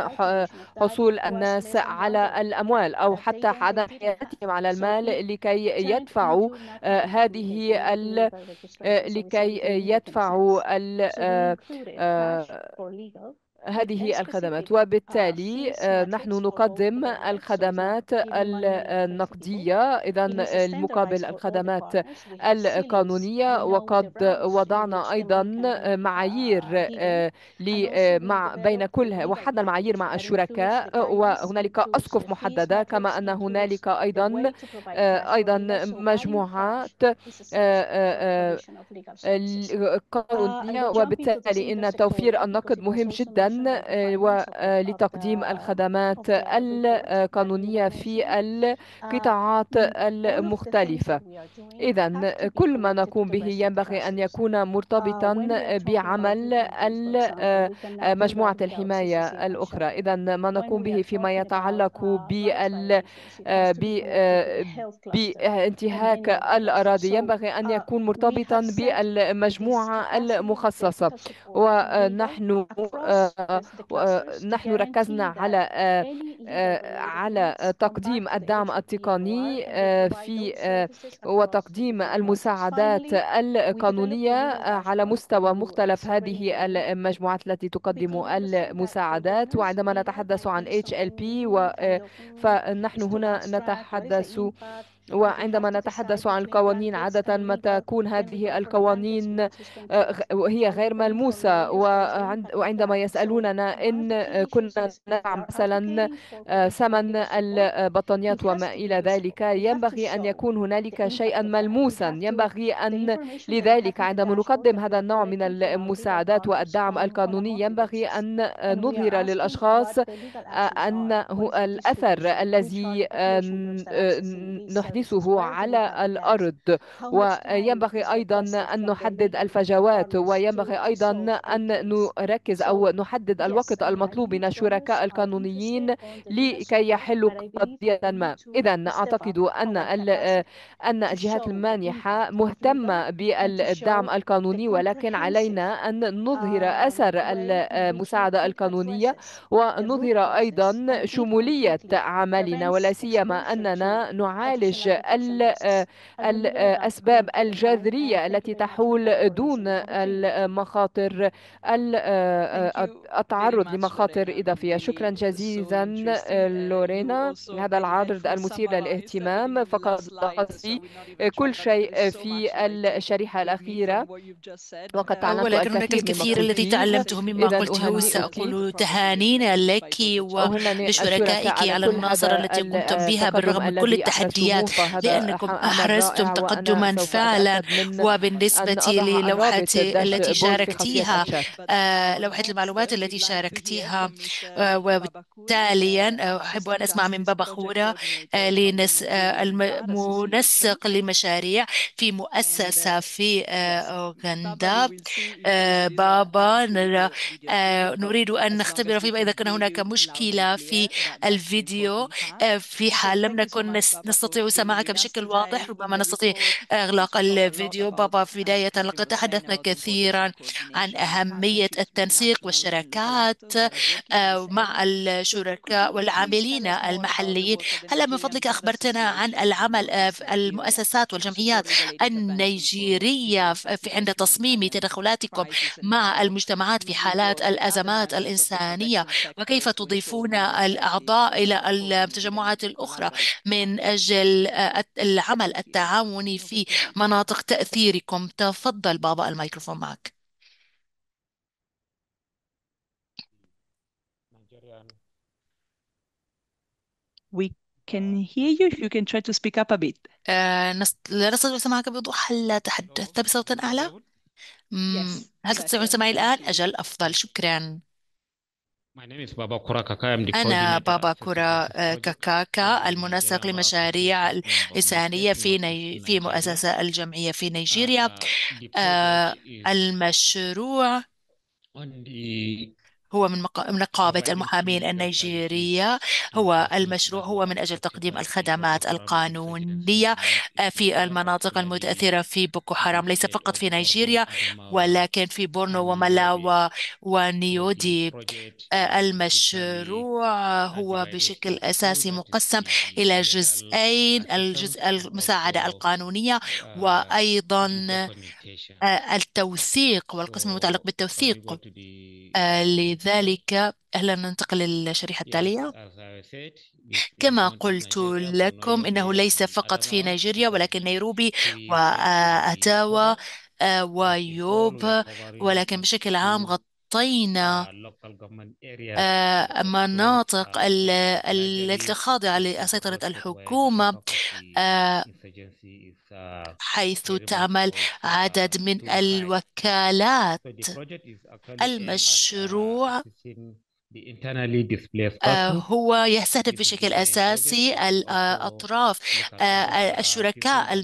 E: حصول الناس على الأموال أو حتى عدم حياتهم على المال لكي يدفعوا هذه لكي يدفعوا هذه الخدمات. وبالتالي نحن نقدم الخدمات النقدية. إذا المقابل الخدمات القانونية وقد وضعنا أيضا معايير مع بين كل وحدنا المعايير مع الشركاء وهنالك أسقف محددة كما أن هنالك أيضا أيضا مجموعات قانونية وبالتالي إن توفير النقد مهم جدا ولتقديم الخدمات القانونية في القطاعات المختلفة. إذا كل ما نقوم به ينبغي أن يكون مرتبطا بعمل مجموعة الحماية الأخرى. إذا ما نقوم به فيما يتعلق بانتهاك الأراضي ينبغي أن يكون مرتبطا بالمجموعة المخصصة. ونحن نحن ركزنا على على تقديم الدعم التقني في وتقديم المساعدات القانونية على مستوى مختلف هذه المجموعات التي تقدم المساعدات وعندما نتحدث عن HLP فنحن هنا نتحدث وعندما نتحدث عن القوانين عادة ما تكون هذه القوانين هي غير ملموسة. وعندما يسألوننا إن كنا ندعم مثلا ثمن البطانيات وما إلى ذلك ينبغي أن يكون هنالك شيئا ملموسا. ينبغي أن لذلك عندما نقدم هذا النوع من المساعدات والدعم القانوني ينبغي أن نظهر للأشخاص أنه الأثر الذي نحدثه على الأرض وينبغي أيضا أن نحدد الفجوات وينبغي أيضا أن نركز أو نحدد الوقت المطلوب من الشركاء القانونيين لكي يحلوا قضية ما. إذا أعتقد أن أن الجهات المانحة مهتمة بالدعم القانوني ولكن علينا أن نظهر أثر المساعدة القانونية ونظهر أيضا شمولية عملنا ولا سيما أننا نعالج الأسباب الجذرية التي تحول دون المخاطر التعرض لمخاطر إضافية. شكرا جزيلا لورينا. لهذا العرض المثير للاهتمام. فقد لخصتي كل شيء في الشريحة الأخيرة. وقد تعنت
B: ولكن هناك الكثير الذي تعلمته مما قلته سأقول تهانينا لك ولشركائك على المناظرة التي قمتم بها بالرغم من كل التحديات. لأنكم أحرزتم تقدما فعلا وبالنسبة للوحة التي شاركتيها لوحة المعلومات التي شاركتيها وبالتالي أحب أن أسمع من بابا خورا المنسق لمشاريع في مؤسسة في أوغندا. بابا نريد أن نختبر فيما إذا كان هناك مشكلة في الفيديو في حال لم نكن نستطيع سماعك بشكل واضح ربما نستطيع إغلاق الفيديو. بابا في بداية لقد تحدثنا كثيرا عن أهمية التنسيق والشراكات مع الشركاء والعاملين المحليين. هلا من فضلك أخبرتنا عن العمل المؤسسات والجمعيات النيجيرية في عند تصميم تدخلاتكم مع المجتمعات في حالات الأزمات الإنسانية وكيف تضيفون الأعضاء إلى التجمعات الأخرى من أجل العمل التعاوني في مناطق تأثيركم. تفضل بابا الميكروفون معك.
A: We can hear you. You can try to speak up a bit.
B: لا نستطيع سماعك بوضوح. هل تحدثت بصوت أعلى؟ هل تستطيعون سماعي الآن؟ أجل أفضل. شكرا. أنا بابا كورا كاكاكا المنسق لمشاريع الإنسانية في ني... في مؤسسة الجمعية في نيجيريا. المشروع هو من نقابة المحامين النيجيرية. هو المشروع هو من أجل تقديم الخدمات القانونية في المناطق المتأثرة في بوكو حرام. ليس فقط في نيجيريا ولكن في بورنو وأداماوا ويوبي المشروع هو بشكل أساسي مقسم إلى جزئين الجزء المساعدة القانونية وأيضا التوثيق والقسم المتعلق بالتوثيق. لذلك هلا ننتقل للشريحة التالية. كما قلت لكم إنه ليس فقط في نيجيريا ولكن نيروبي وأتاوا ويوب ولكن بشكل عام غطينا مناطق التي خاضعة لسيطرة الحكومة حيث تعمل عدد من الوكالات. المشروع هو يستهدف بشكل أساسي الأطراف الشركاء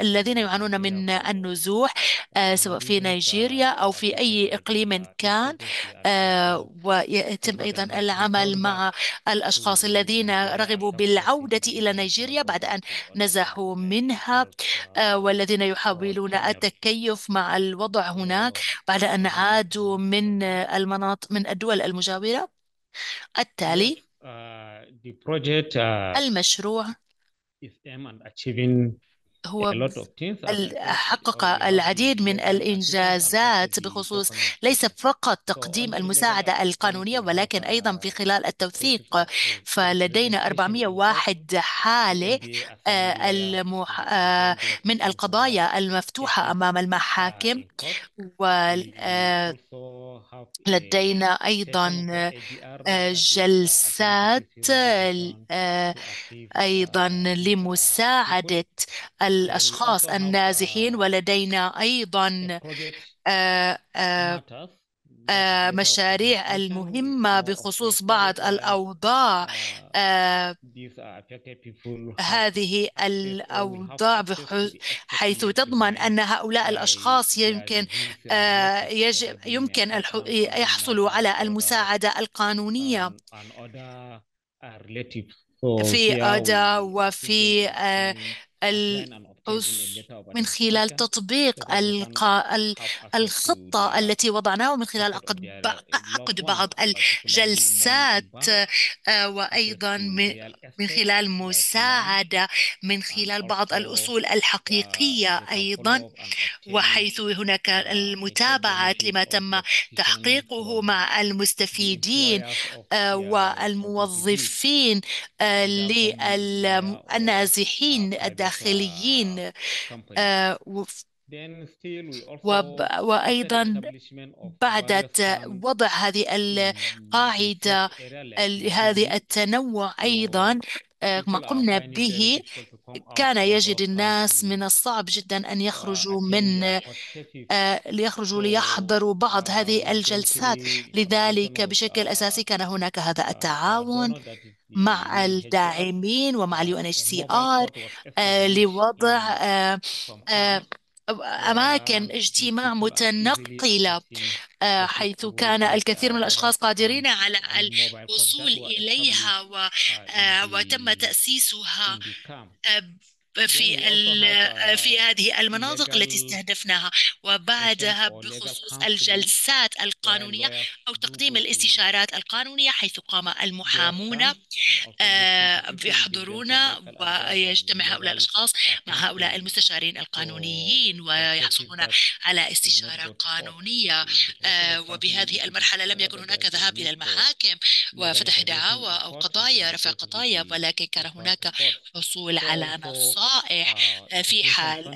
B: الذين يعانون من النزوح سواء في نيجيريا أو في أي إقليم كان ويتم أيضا العمل مع الأشخاص الذين رغبوا بالعودة إلى نيجيريا بعد أن نزحوا منها والذين يحاولون التكيف مع الوضع هناك بعد أن عادوا من المناطق من الدول المجاورة التالي المشروع. هو حقق العديد من الإنجازات بخصوص ليس فقط تقديم المساعدة القانونية ولكن أيضا في خلال التوثيق فلدينا 401 حالة من القضايا المفتوحة أمام المحاكم ولدينا أيضا جلسات أيضا لمساعدة الأشخاص النازحين ولدينا أيضا مشاريع المهمة بخصوص بعض الأوضاع هذه الأوضاع حيث تضمن أن هؤلاء الأشخاص يمكن يجب يمكن يحصلوا على المساعدة القانونية في أدا وفي ال... من خلال تطبيق الخطة التي وضعناها ومن خلال عقد بعض الجلسات وأيضا من خلال مساعدة من خلال بعض الأصول الحقيقية أيضا وحيث هناك المتابعة لما تم تحقيقه مع المستفيدين والموظفين للنازحين الداخليين. وأيضا بعد وضع هذه القاعدة هذه التنوع أيضا ما قمنا به كان يجد الناس من الصعب جدا أن يخرجوا من ليخرجوا ليحضروا بعض هذه الجلسات. لذلك بشكل أساسي كان هناك هذا التعاون مع الداعمين ومع ال UNHCR لوضع أماكن اجتماع متنقلة حيث كان الكثير من الأشخاص قادرين على الوصول إليها وتم تأسيسها. في في هذه المناطق التي استهدفناها وبعدها بخصوص الجلسات القانونية أو تقديم الاستشارات القانونية حيث قام المحامون يحضرون ويجتمع هؤلاء الأشخاص مع هؤلاء المستشارين القانونيين ويحصلون على استشارة قانونية. وبهذه المرحلة لم يكن هناك ذهاب إلى المحاكم وفتح دعاوى أو قضايا رفع قضايا ولكن كان هناك حصول على نصائح نصائح في حال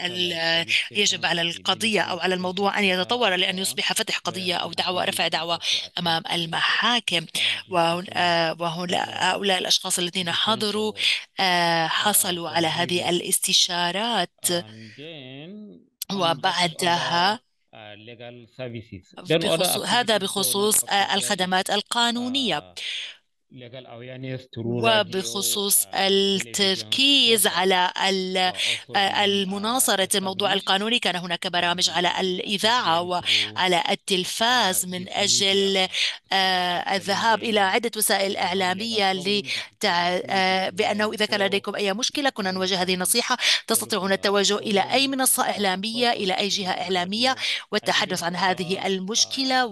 B: يجب على القضية أو على الموضوع أن يتطور لأن يصبح فتح قضية أو دعوة رفع دعوة أمام المحاكم. وهؤلاء الأشخاص الذين حضروا حصلوا على هذه الاستشارات. وبعدها بخصوص هذا بخصوص الخدمات القانونية. وبخصوص التركيز على المناصرة الموضوع القانوني كان هناك برامج على الإذاعة وعلى التلفاز من أجل الذهاب إلى عدة وسائل إعلامية بأنه إذا كان لديكم أي مشكلة كنا نوجه هذه النصيحة. تستطيعون التوجه إلى أي منصة إعلامية إلى أي جهة إعلامية والتحدث عن هذه المشكلة.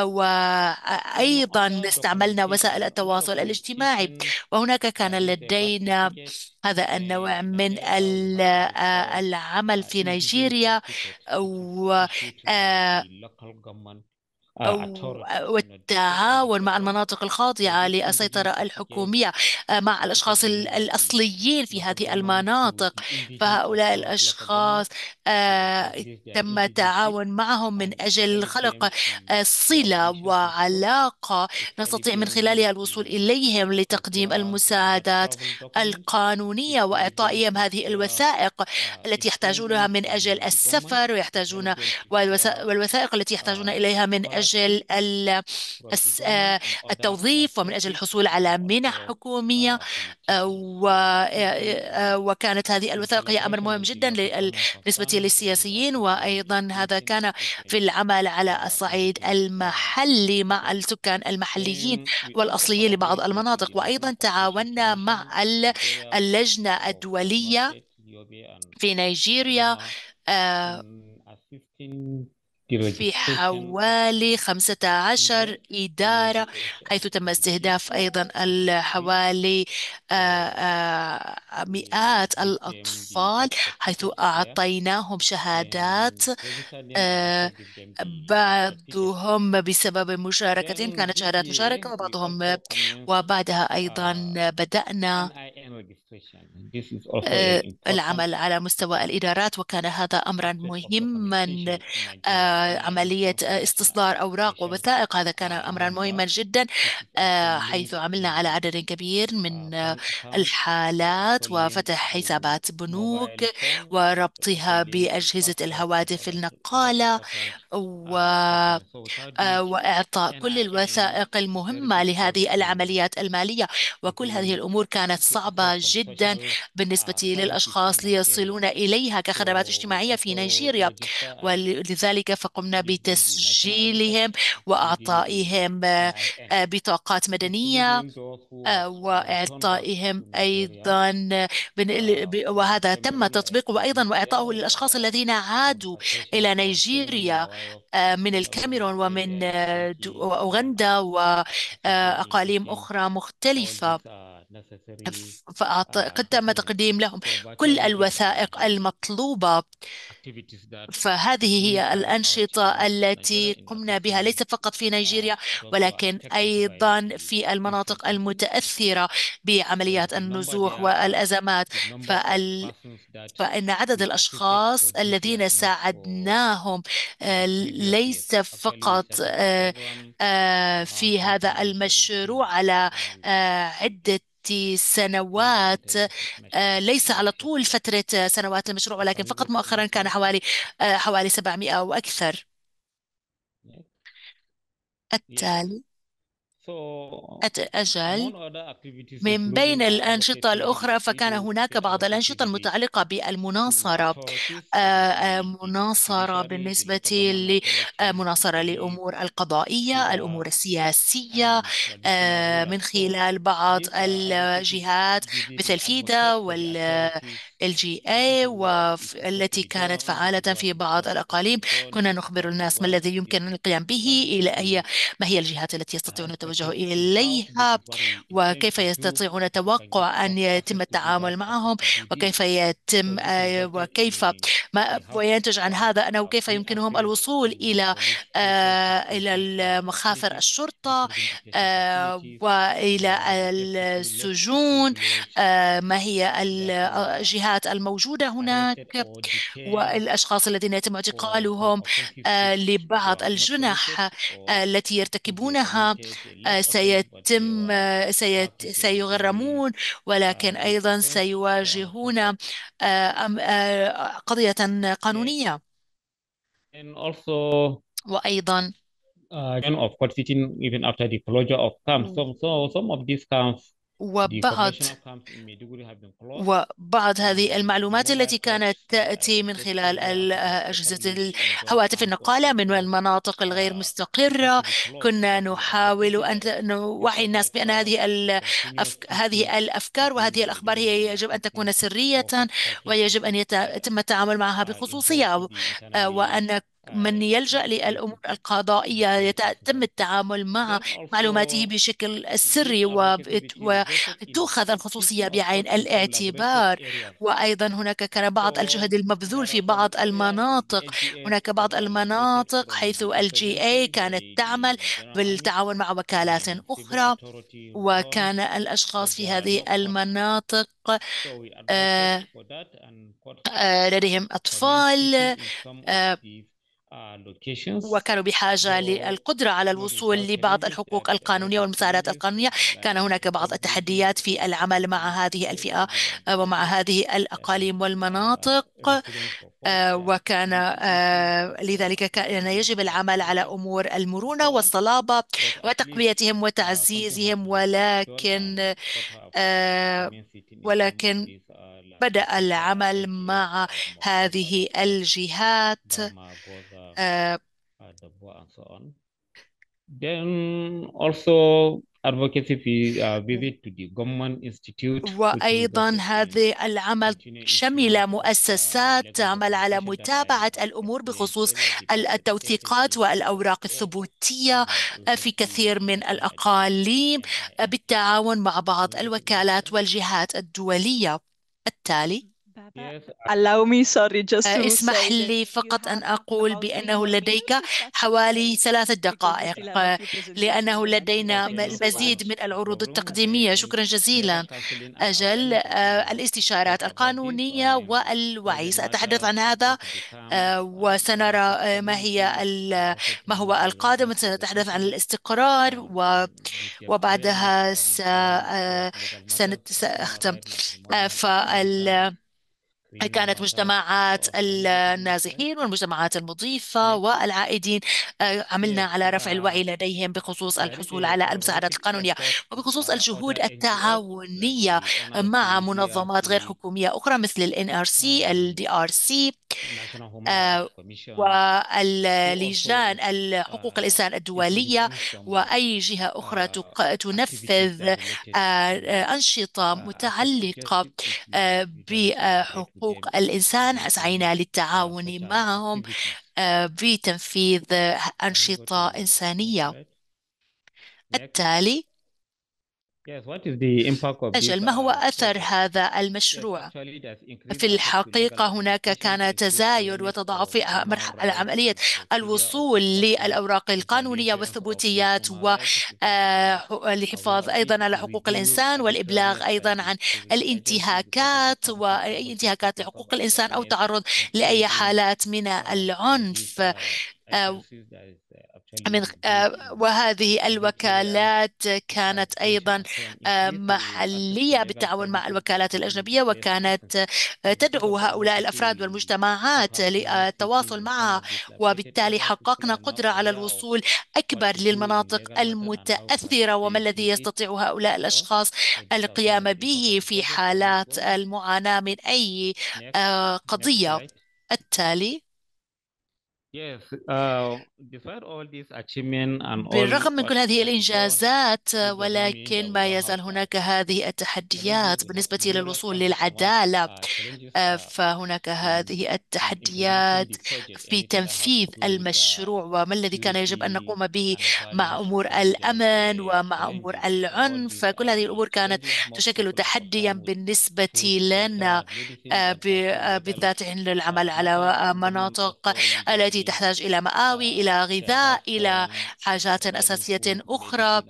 B: وأيضا استعملنا وسائل التواصل الاجتماعي. وهناك كان لدينا هذا النوع من العمل في نيجيريا. و والتعاون مع المناطق الخاضعة للسيطرة الحكومية مع الأشخاص الأصليين في هذه المناطق. فهؤلاء الأشخاص تم التعاون معهم من أجل خلق صلة وعلاقة نستطيع من خلالها الوصول إليهم لتقديم المساعدات القانونية وإعطائهم هذه الوثائق التي يحتاجونها من أجل السفر ويحتاجون والوثائق التي يحتاجون إليها من أجل أجل التوظيف ومن أجل الحصول على منح حكومية. وكانت هذه الوثائق هي أمر مهم جدا بالنسبة للسياسيين وأيضا هذا كان في العمل على الصعيد المحلي مع السكان المحليين والأصليين لبعض المناطق. وأيضا تعاوننا مع اللجنة الدولية في نيجيريا. في حوالي 15 إدارة حيث تم استهداف أيضا حوالي مئات الأطفال حيث أعطيناهم شهادات آه، بعضهم بسبب مشاركتهم كانت شهادات مشاركة وبعضهم وبعدها أيضا بدأنا. آه، العمل على مستوى الإدارات وكان هذا أمرا مهما آه، عملية استصدار أوراق ووثائق هذا كان أمرا مهما جدا حيث عملنا على عدد كبير من الحالات وفتح حسابات بنوك وربطها بأجهزة الهواتف النقالة و... آه، وإعطاء كل الوثائق المهمة لهذه العمليات المالية. وكل هذه الأمور كانت صعبة جدا بالنسبة للأشخاص ليصلون إليها كخدمات اجتماعية في نيجيريا. ولذلك فقمنا بتسجيلهم وأعطائهم آه، بطاقات مدنية آه، وإعطائهم أيضا وهذا تم تطبيقه أيضا وإعطائه للأشخاص الذين عادوا إلى نيجيريا آه، من الكاميرون ومن آه، أوغندا وأقاليم أخرى مختلفة. فقد تم تقديم لهم. كل الوثائق المطلوبة فهذه هي الأنشطة التي قمنا بها ليس فقط في نيجيريا ولكن أيضا في المناطق المتأثرة بعمليات النزوح والأزمات. فال... فإن عدد الأشخاص الذين ساعدناهم آه، ليس فقط آه، آه، في هذا المشروع على عدة سنوات. ليس على طول فترة سنوات المشروع ولكن فقط مؤخرا كان حوالي آه، حوالي 700 أو أكثر. التالي. أجل. من بين الأنشطة الأخرى فكان هناك بعض الأنشطة المتعلقة بالمناصرة. آه، آه، مناصرة بالنسبة لمناصرة للأمور القضائية الأمور السياسية آه، من خلال بعض الجهات مثل فيدا والجي اي والتي كانت فعالة في بعض الأقاليم. كنا نخبر الناس ما الذي يمكن القيام به إلى أي ما هي الجهات التي يستطيعون التوجه يتوجه إليها وكيف يستطيعون توقع أن يتم التعامل معهم وكيف يتم آه، وكيف ما وينتج عن هذا أنه كيف يمكنهم الوصول إلى آه، إلى مخافر الشرطة آه، وإلى السجون ما هي الجهات الموجودة هناك والأشخاص الذين يتم اعتقالهم لبعض الجنح التي يرتكبونها. آه، سيتم آه، سيت سيغرمون ولكن أيضا سيواجهون آه، قضية قانونية وأيضا
C: of sitting even after the closure of camps. So, so some of these camps
B: وبعض وبعض هذه المعلومات التي كانت تأتي من خلال أجهزة الهواتف النقالة من المناطق الغير مستقرة. كنا نحاول أن نوعي الناس بأن هذه الأفك... هذه الأفكار وهذه الأخبار هي يجب أن تكون سرية ويجب أن يتم التعامل معها بخصوصية. وأن من يلجأ للأمور القضائية يتم التعامل مع معلوماته بشكل سري وتؤخذ الخصوصية بعين الاعتبار وأيضا هناك كان بعض الجهد المبذول في بعض المناطق هناك بعض المناطق حيث الجي اي كانت تعمل بالتعاون مع وكالات أخرى وكان الأشخاص في هذه المناطق آه، آه، لديهم أطفال وكانوا بحاجة للقدرة على الوصول لبعض الحقوق القانونية والمساعدات القانونية. كان هناك بعض التحديات في العمل مع هذه الفئة ومع هذه الأقاليم والمناطق. آه، وكان آه، لذلك كان يجب العمل على أمور المرونة والصلابة وتقويتهم وتعزيزهم. ولكن آه، ولكن بدأ العمل مع هذه الجهات. Uh,
C: then also advocacy uh, visit to the government institute
B: وأيضا هذا العمل شمل مؤسسات تعمل على متابعة الأمور بخصوص التوثيقات والأوراق الثبوتية في كثير من الأقاليم بالتعاون مع بعض الوكالات والجهات الدولية. التالي
A: Allow me, sorry, just to آه، اسمح
B: لي فقط أن أقول بأنه لديك حوالي ثلاث دقائق.
A: آه،
B: لأنه لدينا
A: مزيد
B: من العروض التقديمية. شكرا جزيلا. أجل آه، الاستشارات القانونية والوعي. سأتحدث عن هذا وسنرى ما هي ما هو القادم. سنتحدث عن الاستقرار وبعدها سأختم. فال كانت مجتمعات النازحين والمجتمعات المضيفة والعائدين. آه، عملنا على رفع الوعي لديهم بخصوص الحصول على المساعدات القانونية وبخصوص الجهود التعاونية مع منظمات غير حكومية أخرى مثل ال NRC ال
C: um,
B: DRC آه، واللجان حقوق
C: uh,
B: الإنسان الدولية وأي جهة أخرى تنفذ آه، آه، أنشطة متعلقة آه، بحقوق
C: them
B: الإنسان
C: in
B: سعينا
C: uh,
B: للتعاون
C: uh,
B: معهم
C: activities.
B: آه، بتنفيذ
C: go
B: أنشطة إنسانية. التالي
C: Yes, what is the impact of this
B: أجل ما هو أثر هذا المشروع؟ في الحقيقة هناك كان تزايد وتضاعف في عملية الوصول للأوراق القانونية والثبوتيات والحفاظ
C: آه،
B: أيضا على حقوق الإنسان والإبلاغ أيضا عن الإنتهاكات
C: وإنتهاكات
B: لحقوق الإنسان أو تعرض لأي حالات من العنف. آه، من آه، وهذه الوكالات كانت أيضا آه، محلية بالتعاون مع الوكالات الأجنبية وكانت آه، تدعو هؤلاء الأفراد والمجتمعات للتواصل معها وبالتالي حققنا قدرة على الوصول أكبر للمناطق المتأثرة وما الذي يستطيع هؤلاء الأشخاص القيام به في حالات المعاناة من أي قضية. التالي
C: Yes, despite all these achievements and all
B: بالرغم من كل هذه الإنجازات ولكن ما يزال هناك هذه التحديات بالنسبة للوصول للعدالة. آه، فهناك هذه التحديات في تنفيذ المشروع وما الذي كان يجب أن نقوم به مع أمور الأمن ومع أمور العنف. كل هذه الأمور كانت تشكل تحديا بالنسبة لنا آه، بالذات آه،
C: للعمل
B: على مناطق التي تحتاج إلى مآوي إلى غذاء إلى حاجات أساسية أخرى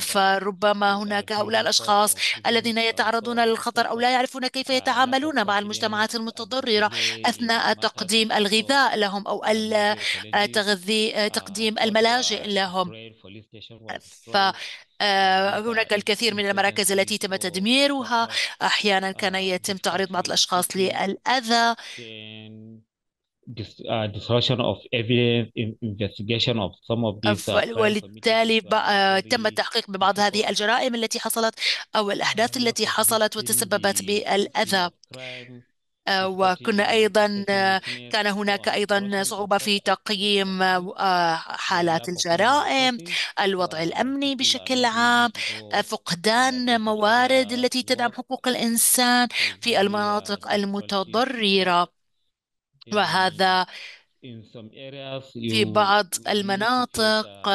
B: فربما هناك هؤلاء الأشخاص الذين يتعرضون للخطر أو لا يعرفون كيف يتعاملون مع المجتمعات المتضررة أثناء تقديم الغذاء لهم أو
C: التغذي
B: تقديم الملاجئ لهم ف هناك الكثير من المراكز التي تم تدميرها أحيانا كان يتم تعريض بعض الأشخاص للأذى
C: discussion of evidence investigation of some of these وبالتالي
B: تم التحقيق ببعض هذه الجرائم التي حصلت أو الأحداث التي حصلت وتسببت بالأذى. آه، وكنا أيضا آه، كان هناك أيضا صعوبة في تقييم آه، حالات الجرائم الوضع الأمني بشكل عام فقدان موارد التي تدعم حقوق الإنسان في المناطق المتضررة. وهذا في بعض المناطق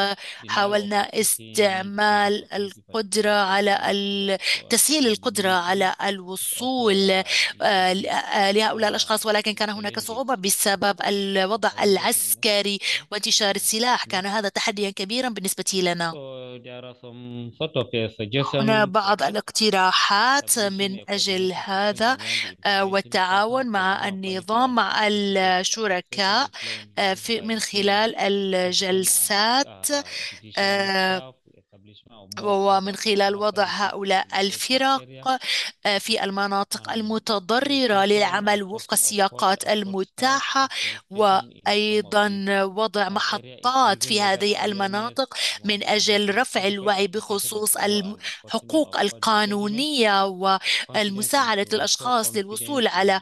B: حاولنا استعمال القدرة على تسهيل القدرة على الوصول آه، آه، لهؤلاء الأشخاص ولكن كان هناك صعوبة بسبب الوضع العسكري وانتشار السلاح. كان هذا تحديا كبيرا بالنسبة لنا. هنا بعض الاقتراحات من أجل هذا آه، والتعاون مع النظام مع الشركاء. في
C: by
B: من خلال الجلسات ومن خلال وضع هؤلاء الفرق في المناطق المتضررة للعمل وفق السياقات المتاحة وأيضا وضع محطات في هذه المناطق من أجل رفع الوعي بخصوص الحقوق القانونية والمساعدة الأشخاص للوصول على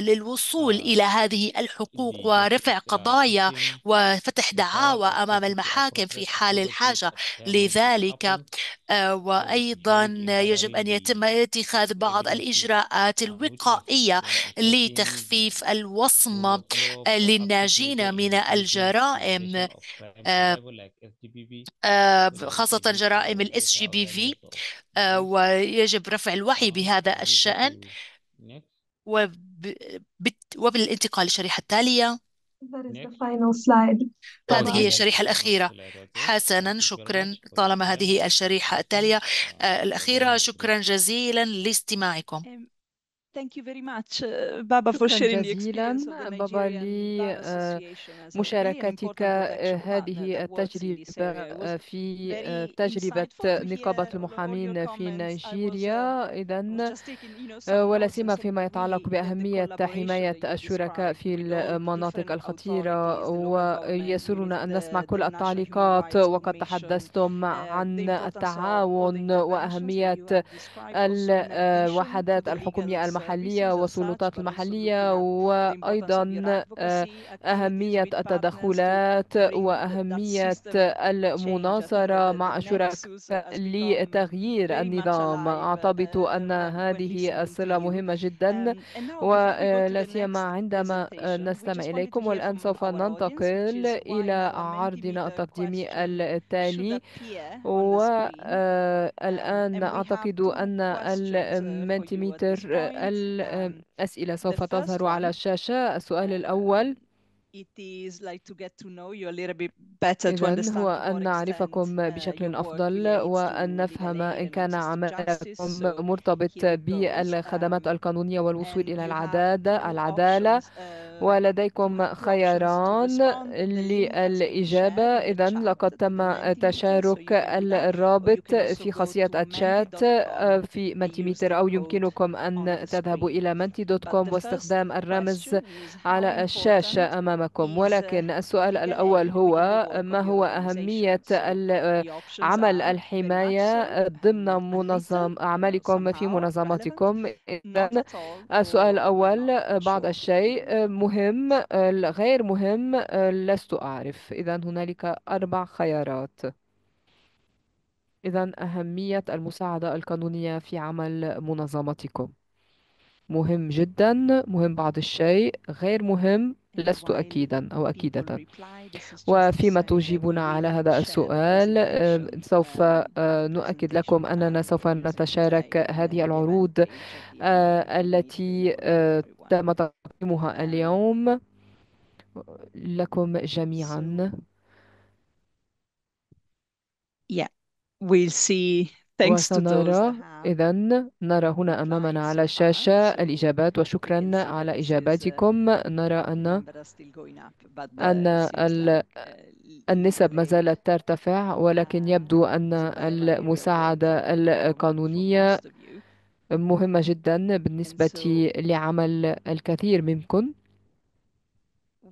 B: للوصول إلى هذه الحقوق ورفع قضايا وفتح دعاوى أمام المحاكم في حال الحاجة لذلك آه،
C: ذلك
B: وأيضا يجب أن يتم اتخاذ بعض الإجراءات الوقائية لتخفيف الوصمة آه، للناجين من الجرائم. خاصة جرائم
C: ال SGBV
B: ويجب رفع الوعي بهذا الشأن. وبالانتقال للشريحة التالية. هذه هي الشريحة الأخيرة. حسنا شكرا. طالما هذه الشريحة التالية. آه، الأخيرة شكرا جزيلا لاستماعكم.
A: Thank you very much, uh, Baba, for
E: شكرا
A: sharing the
E: جزيلا
A: experience of the
E: بابا
A: Nigerian Bar
E: آه،
A: Association as a really an
E: مشاركتك
A: important
E: آه،
A: professional partner
E: هذه التجربة آه، في آه، تجربة نقابة المحامين في
A: uh,
E: نيجيريا إذا ولا سيما فيما يتعلق بأهمية حماية الشركاء في المناطق الخطيرة ويسرنا أن نسمع كل التعليقات وقد تحدثتم
A: uh,
E: عن التعاون وأهمية الوحدات الحكومية
A: legal
E: المحلية والسلطات المحلية وأيضا أهمية التدخلات وأهمية المناصرة مع الشركاء لتغيير النظام أعتقد أن هذه الصلة مهمة جدا ولا سيما عندما نستمع إليكم والآن سوف ننتقل إلى عرضنا التقديمي التالي والآن أعتقد أن
A: المنتيمتر
E: الأسئلة سوف تظهر على الشاشة. السؤال الأول
A: it is like to get to know you a little bit better to understand
E: هو أن نعرفكم
A: uh,
E: بشكل أفضل وأن نفهم إن كان. عملكم مرتبط. بالخدمات
A: Um,
E: القانونية والوصول إلى العدالة العدالة.
A: Um,
E: ولديكم خياران للإجابة إذا لقد تم تشارك الرابط في خاصية الشات في
A: the
E: أو يمكنكم أن تذهبوا. إلى menti دوت كوم واستخدام الرمز على الشاشة أمامكم
A: uh,
E: ولكن السؤال الأول هو ما هو? أهمية عمل الحماية ضمن منظم أعمالكم في
A: at all,
E: السؤال الأول بعض. الشيء مهم غير مهم لست أعرف. إذا هنالك أربع خيارات. إذا أهمية المساعدة القانونية في عمل منظمتكم مهم جدا مهم بعض الشيء. غير مهم لست أكيدا أو أكيدة. وفيما تجيبون على هذا السؤال سوف نؤكد لكم أننا سوف نتشارك هذه العروض آه، التي آه، تم تقديمها اليوم. لكم جميعا.
A: We'll see
E: وسنرى إذا نرى هنا أمامنا على الشاشة الإجابات وشكرا على إجاباتكم. نرى أن أن النسب ما زالت ترتفع ولكن يبدو أن المساعدة القانونية مهمة جدا بالنسبة لعمل الكثير منكم.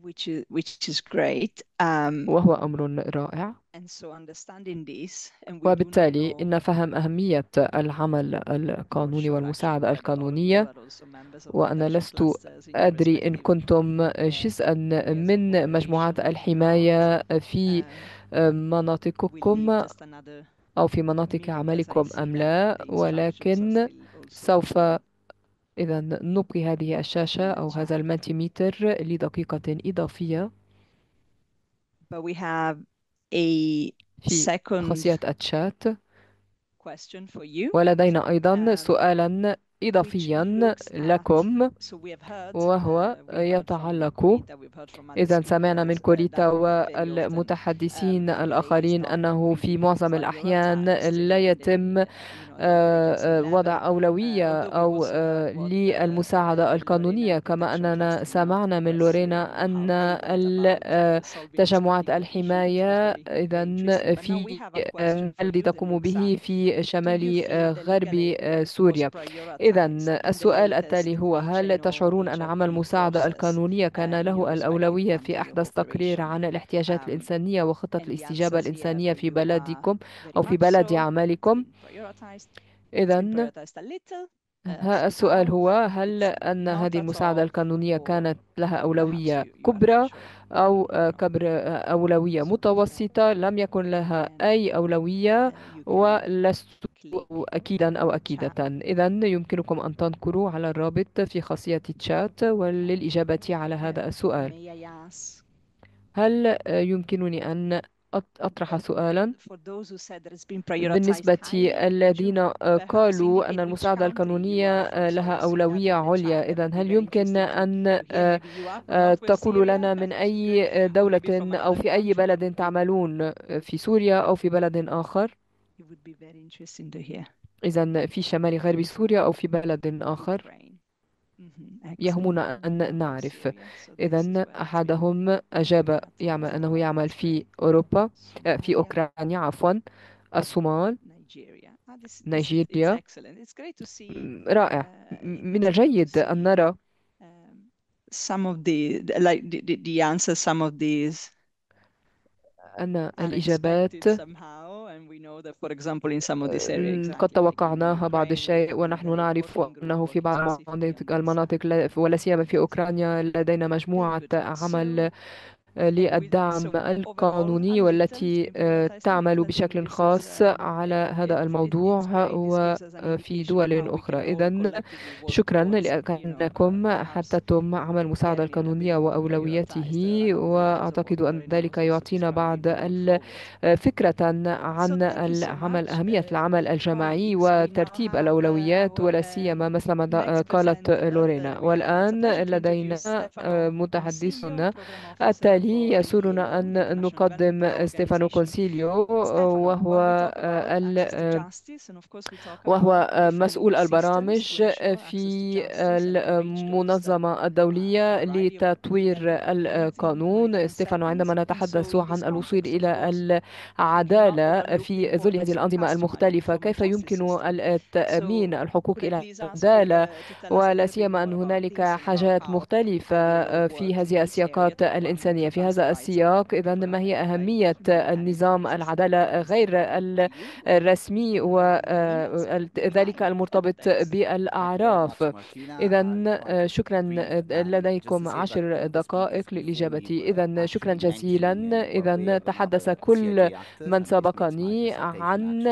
A: which is which is great. Um,
E: وهو أمر رائع.
A: And so understanding this, and we
E: وبالتالي إن فهم أهمية العمل القانوني والمساعدة القانونية وأنا لست أدري إن كنتم جزءا من مجموعات الحماية في
A: آه،
E: مناطقكم أو في مناطق عملكم أم لا ولكن سوف إذا نبقي هذه الشاشة أو هذا المنتيمتر لدقيقة إضافية. في
A: second
E: الشات ولدينا أيضا سؤالا إضافيا لكم. وهو يتعلق إذا سمعنا من كوريتا والمتحدثين الآخرين أنه في معظم الأحيان لا يتم آه، آه، وضع أولوية أو آه، للمساعدة القانونية. كما أننا سمعنا من لورينا أن
A: التجمعات
E: الحماية إذا في الذي تقوم به في شمال غرب سوريا؟ إذا السؤال التالي هو هل تشعرون أن عمل المساعدة القانونية كان له الأولوية في أحدث تقرير عن الاحتياجات الإنسانية وخطة الاستجابة الإنسانية في بلدكم أو في بلد عملكم؟ إذا
A: uh,
E: ها السؤال. هو هل أن هذه المساعدة القانونية كانت لها أولوية كبرى. أو آه،. كبر آه، أولوية متوسطة لم يكن لها أي أولوية ولست أكيدا أو أكيدة إذا يمكنكم أن تنقروا على الرابط في خاصية الشات وللإجابة على هذا
A: uh,
E: السؤال هل آه، يمكنني أن أطرح سؤالا. بالنسبة الذين قالوا أن المساعدة القانونية لها أولوية عليا. إذا هل يمكن أن تقولوا لنا من أي دولة أو في أي بلد تعملون في سوريا أو في بلد آخر؟ إذا في شمال غرب سوريا أو في بلد آخر؟ يهمنا أن نعرف. إذا أحدهم أجاب يعمل أنه يعمل في أوروبا في أوكرانيا عفوا الصومال نيجيريا. رائع. من الجيد أن نرى.
A: some of the like the, the, the answers some of these
E: أن الإجابات قد توقعناها بعض الشيء ونحن نعرف أنه في بعض المناطق ولا سيما في أوكرانيا لدينا مجموعة عمل للدعم القانوني والتي تعمل بشكل خاص على هذا الموضوع وفي دول أخرى. إذا شكرا لأنكم حددتم عمل المساعدة القانونية وأولوياته وأعتقد أن ذلك يعطينا بعض فكرة عن العمل أهمية العمل الجماعي وترتيب الأولويات ولا سيما مثل ما قالت لورينا. والآن لدينا متحدثنا التالي بالتالي يسرنا أن نقدم ستيفانو كونسيليو وهو وهو مسؤول البرامج في المنظمة الدولية لتطوير القانون. ستيفانو عندما نتحدث عن الوصول إلى العدالة في ظل هذه الأنظمة المختلفة كيف يمكن تأمين الحقوق إلى العدالة؟ ولا سيما أن هنالك حاجات مختلفة في هذه السياقات الإنسانية. في هذا السياق إذا ما هي أهمية النظام العدالة غير الرسمي وذلك المرتبط بالأعراف؟ إذا شكرا لديكم عشر دقائق للإجابة. إذا شكرا جزيلا. إذا تحدث كل من سبقني عن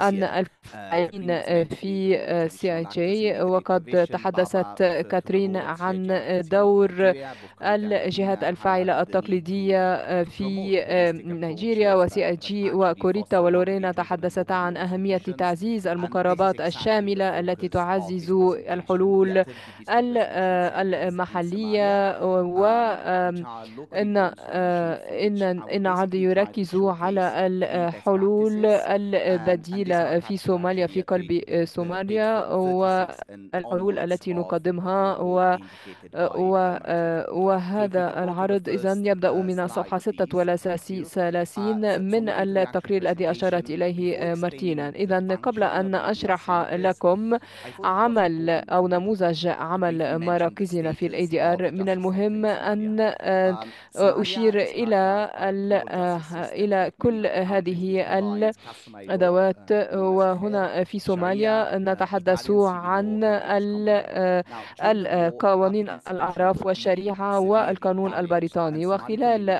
E: أن الفاعلين في CIJ وقد تحدثت كاترين عن دور الجهات الفاعلة الفاعلة التقليدية في نيجيريا و CIJ وكوريتا ولورينا تحدثتا عن أهمية تعزيز المقاربات الشاملة التي تعزز الحلول المحلية وإن إن إن عرض يركز على الحلول البديلة في صوماليا في قلب صوماليا والحلول التي نقدمها وهذا العرض العرض إذا يبدأ من الصفحة 36 من التقرير الذي أشارت إليه مارتينا. إذا قبل أن أشرح لكم عمل أو نموذج عمل مراكزنا في ال ADR من المهم أن أشير إلى إلى كل هذه الأدوات. وهنا في صوماليا نتحدث عن القوانين الأعراف والشريعة والقانون البريطاني. البريطاني وخلال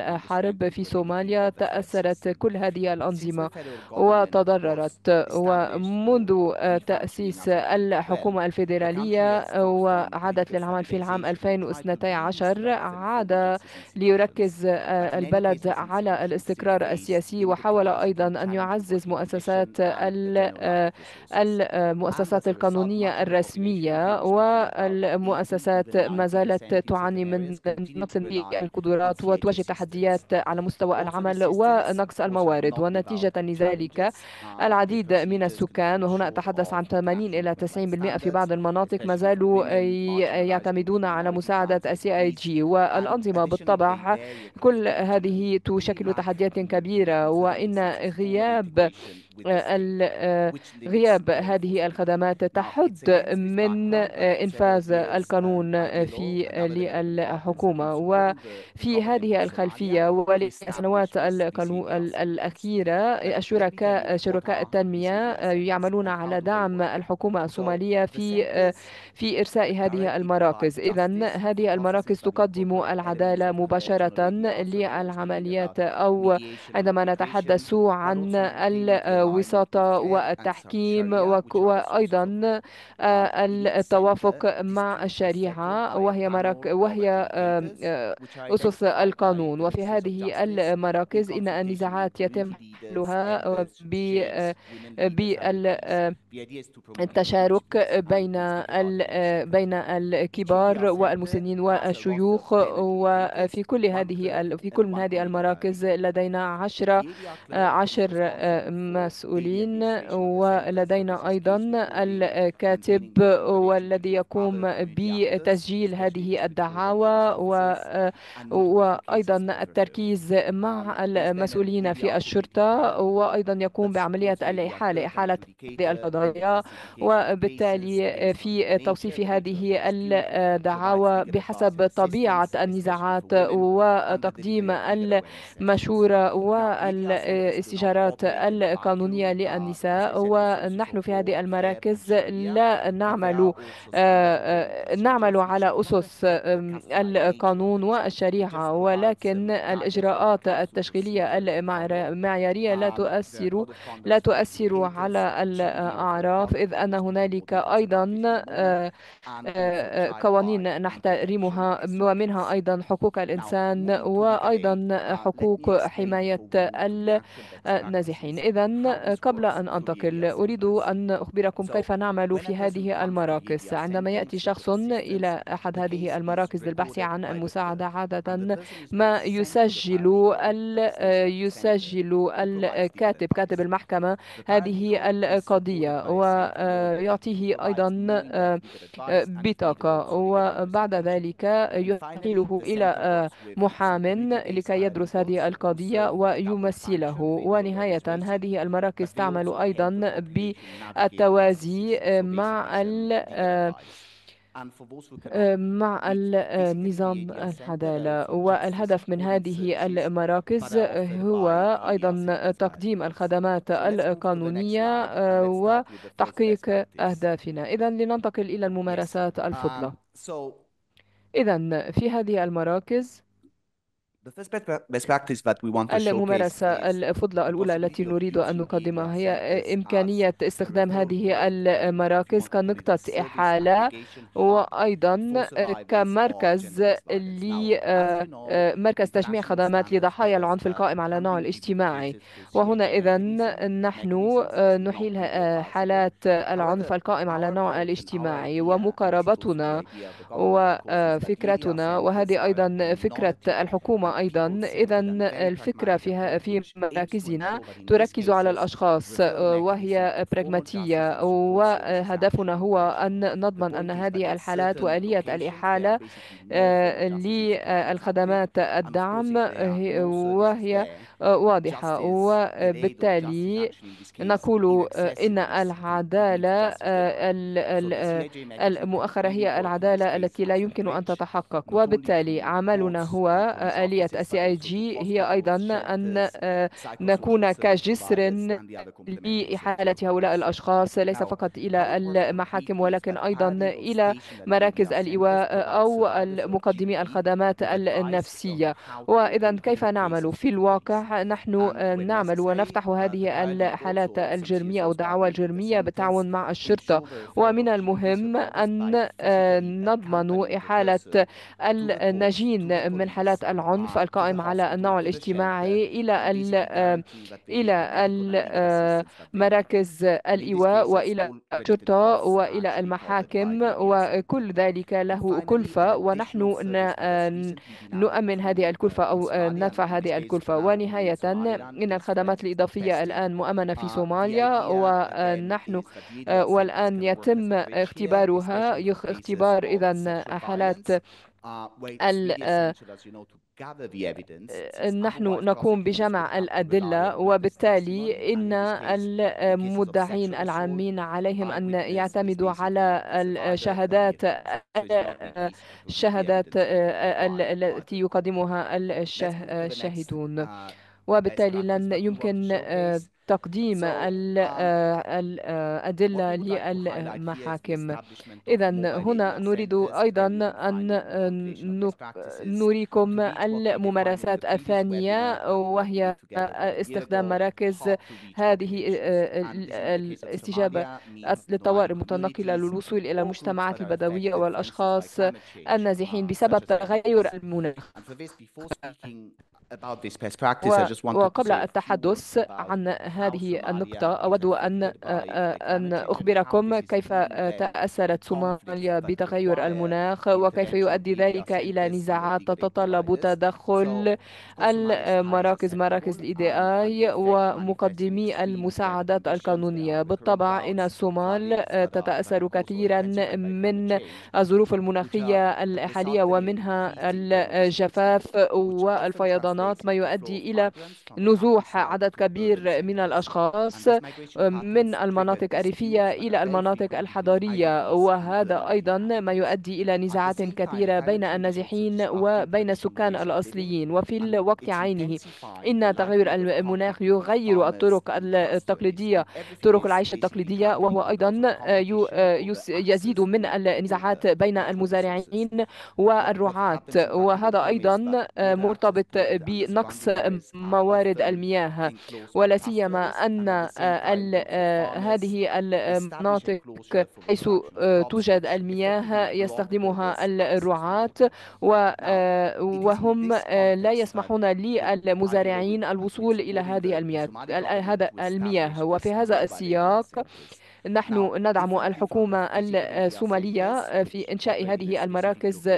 E: الحرب في صوماليا تأثرت كل هذه الأنظمة وتضررت ومنذ تأسيس الحكومة الفيدرالية وعادت للعمل في العام 2012 عاد ليركز البلد على الاستقرار السياسي وحاول أيضا أن يعزز مؤسسات المؤسسات القانونية الرسمية والمؤسسات ما زالت تعاني من نقص القدرات وتواجه تحديات على مستوى العمل ونقص الموارد ونتيجة لذلك العديد من السكان وهنا أتحدث عن 80 إلى 90% في بعض المناطق ما زالوا يعتمدون على مساعدة السي اي جي والأنظمة بالطبع كل هذه تشكل تحديات كبيرة وإن غياب غياب هذه الخدمات تحد من إنفاذ القانون في للحكومة وفي هذه الخلفية وللسنوات الأخيرة الشركاء شركاء التنمية يعملون على دعم الحكومة الصومالية في في إرساء هذه المراكز. إذا هذه المراكز تقدم العدالة مباشرة للعمليات أو عندما نتحدث عن الوساطة والتحكيم وأيضا التوافق مع الشريعة وهي مراك وهي أسس القانون. وفي هذه المراكز إن النزاعات يتم حلها بالتشارك بين بين الكبار والمسنين والشيوخ وفي كل هذه في كل من هذه المراكز لدينا عشرة عشر مسؤولين ولدينا أيضا الكاتب والذي يقوم بتسجيل هذه الدعاوى وأيضا التركيز مع المسؤولين في الشرطة وأيضا يقوم بعملية الإحالة إحالة القضايا وبالتالي في توصيف هذه الدعاوى بحسب طبيعة النزاعات وتقديم المشورة والاستشارات القانونية. للنساء ونحن في هذه المراكز لا نعمل نعمل على أسس القانون والشريعة ولكن الإجراءات التشغيلية المعيارية لا تؤثر لا تؤثر على الأعراف إذ أن هنالك أيضا قوانين نحترمها ومنها أيضا حقوق الإنسان وأيضا حقوق حماية النازحين. إذا قبل أن أنتقل أريد أن أخبركم كيف نعمل في هذه المراكز. عندما يأتي شخص إلى أحد هذه المراكز للبحث عن المساعدة عادة ما يسجل يسجل الكاتب كاتب المحكمة هذه القضية ويعطيه أيضا بطاقة وبعد ذلك يحيله إلى محام لكي يدرس هذه القضية ويمثله. ونهاية هذه المراكز تعمل أيضا بالتوازي مع مع النظام العدالة والهدف من هذه المراكز هو أيضا تقديم الخدمات القانونية وتحقيق أهدافنا. إذا لننتقل إلى الممارسات الفضلى. إذا في هذه المراكز الممارسة الفضلى الأولى التي نريد أن نقدمها هي إمكانية استخدام هذه المراكز كنقطة إحالة وأيضا كمركز مركز تجميع خدمات لضحايا العنف القائم على النوع الاجتماعي. وهنا إذا نحن نحيل حالات العنف القائم على النوع الاجتماعي ومقاربتنا وفكرتنا وهذه أيضا فكرة الحكومة أيضا. إذا الفكرة فيها في مراكزنا تركز على الأشخاص وهي براغماتية وهدفنا هو أن نضمن أن هذه الحالات وآلية الإحالة للخدمات الدعم وهي واضحة. وبالتالي نقول إن العدالة المؤخرة هي العدالة التي لا يمكن أن تتحقق. وبالتالي عملنا هو آلية السي اي جي هي أيضا أن نكون كجسر لإحالة هؤلاء الأشخاص. ليس فقط إلى المحاكم ولكن أيضا إلى مراكز الإيواء أو مقدمي الخدمات النفسية. وإذا كيف نعمل في الواقع؟ نحن نعمل ونفتح هذه الحالات الجرمية أو الدعاوى الجرمية بالتعاون مع الشرطة ومن المهم أن نضمن إحالة الناجين من حالات العنف القائم على النوع الاجتماعي إلى إلى مراكز الإيواء وإلى الشرطة وإلى المحاكم وكل ذلك له كلفة ونحن نؤمن هذه الكلفة أو ندفع هذه الكلفة ونهاية إن الخدمات الإضافية الآن مؤمنة في صوماليا ونحن والآن يتم اختبارها اختبار إذا حالات نحن نقوم بجمع الأدلة وبالتالي إن المدعين العامين عليهم أن يعتمدوا على الشهادات الشهادات التي يقدمها الشاهدون. وبالتالي لن يمكن تقديم الأدلة للمحاكم. إذا هنا نريد أيضا أن نريكم الممارسات الثانية وهي استخدام مراكز هذه الاستجابة للطوارئ المتنقلة للوصول إلى المجتمعات البدوية والأشخاص النازحين بسبب تغير المناخ. وقبل التحدث عن هذه النقطة أود أن أن أخبركم كيف تأثرت صوماليا بتغير المناخ وكيف يؤدي ذلك إلى نزاعات تتطلب تدخل المراكز مراكز الإي دي آي ومقدمي المساعدات القانونية. بالطبع إن الصومال تتأثر كثيرا من الظروف المناخية الحالية ومنها الجفاف والفيضانات ما يؤدي إلى نزوح عدد كبير من الأشخاص من المناطق الريفية إلى المناطق الحضرية وهذا أيضا ما يؤدي إلى نزاعات كثيرة بين النازحين وبين السكان الأصليين. وفي الوقت عينه إن تغير المناخ يغير الطرق التقليدية طرق العيش التقليدية وهو أيضا يزيد من النزاعات بين المزارعين والرعاة. وهذا أيضا مرتبط بنقص موارد المياه ولا سيما أن هذه المناطق حيث توجد المياه يستخدمها الرعاة وهم لا يسمحون للمزارعين الوصول إلى هذه المياه هذا المياه. وفي هذا السياق نحن ندعم الحكومة الصومالية في إنشاء هذه المراكز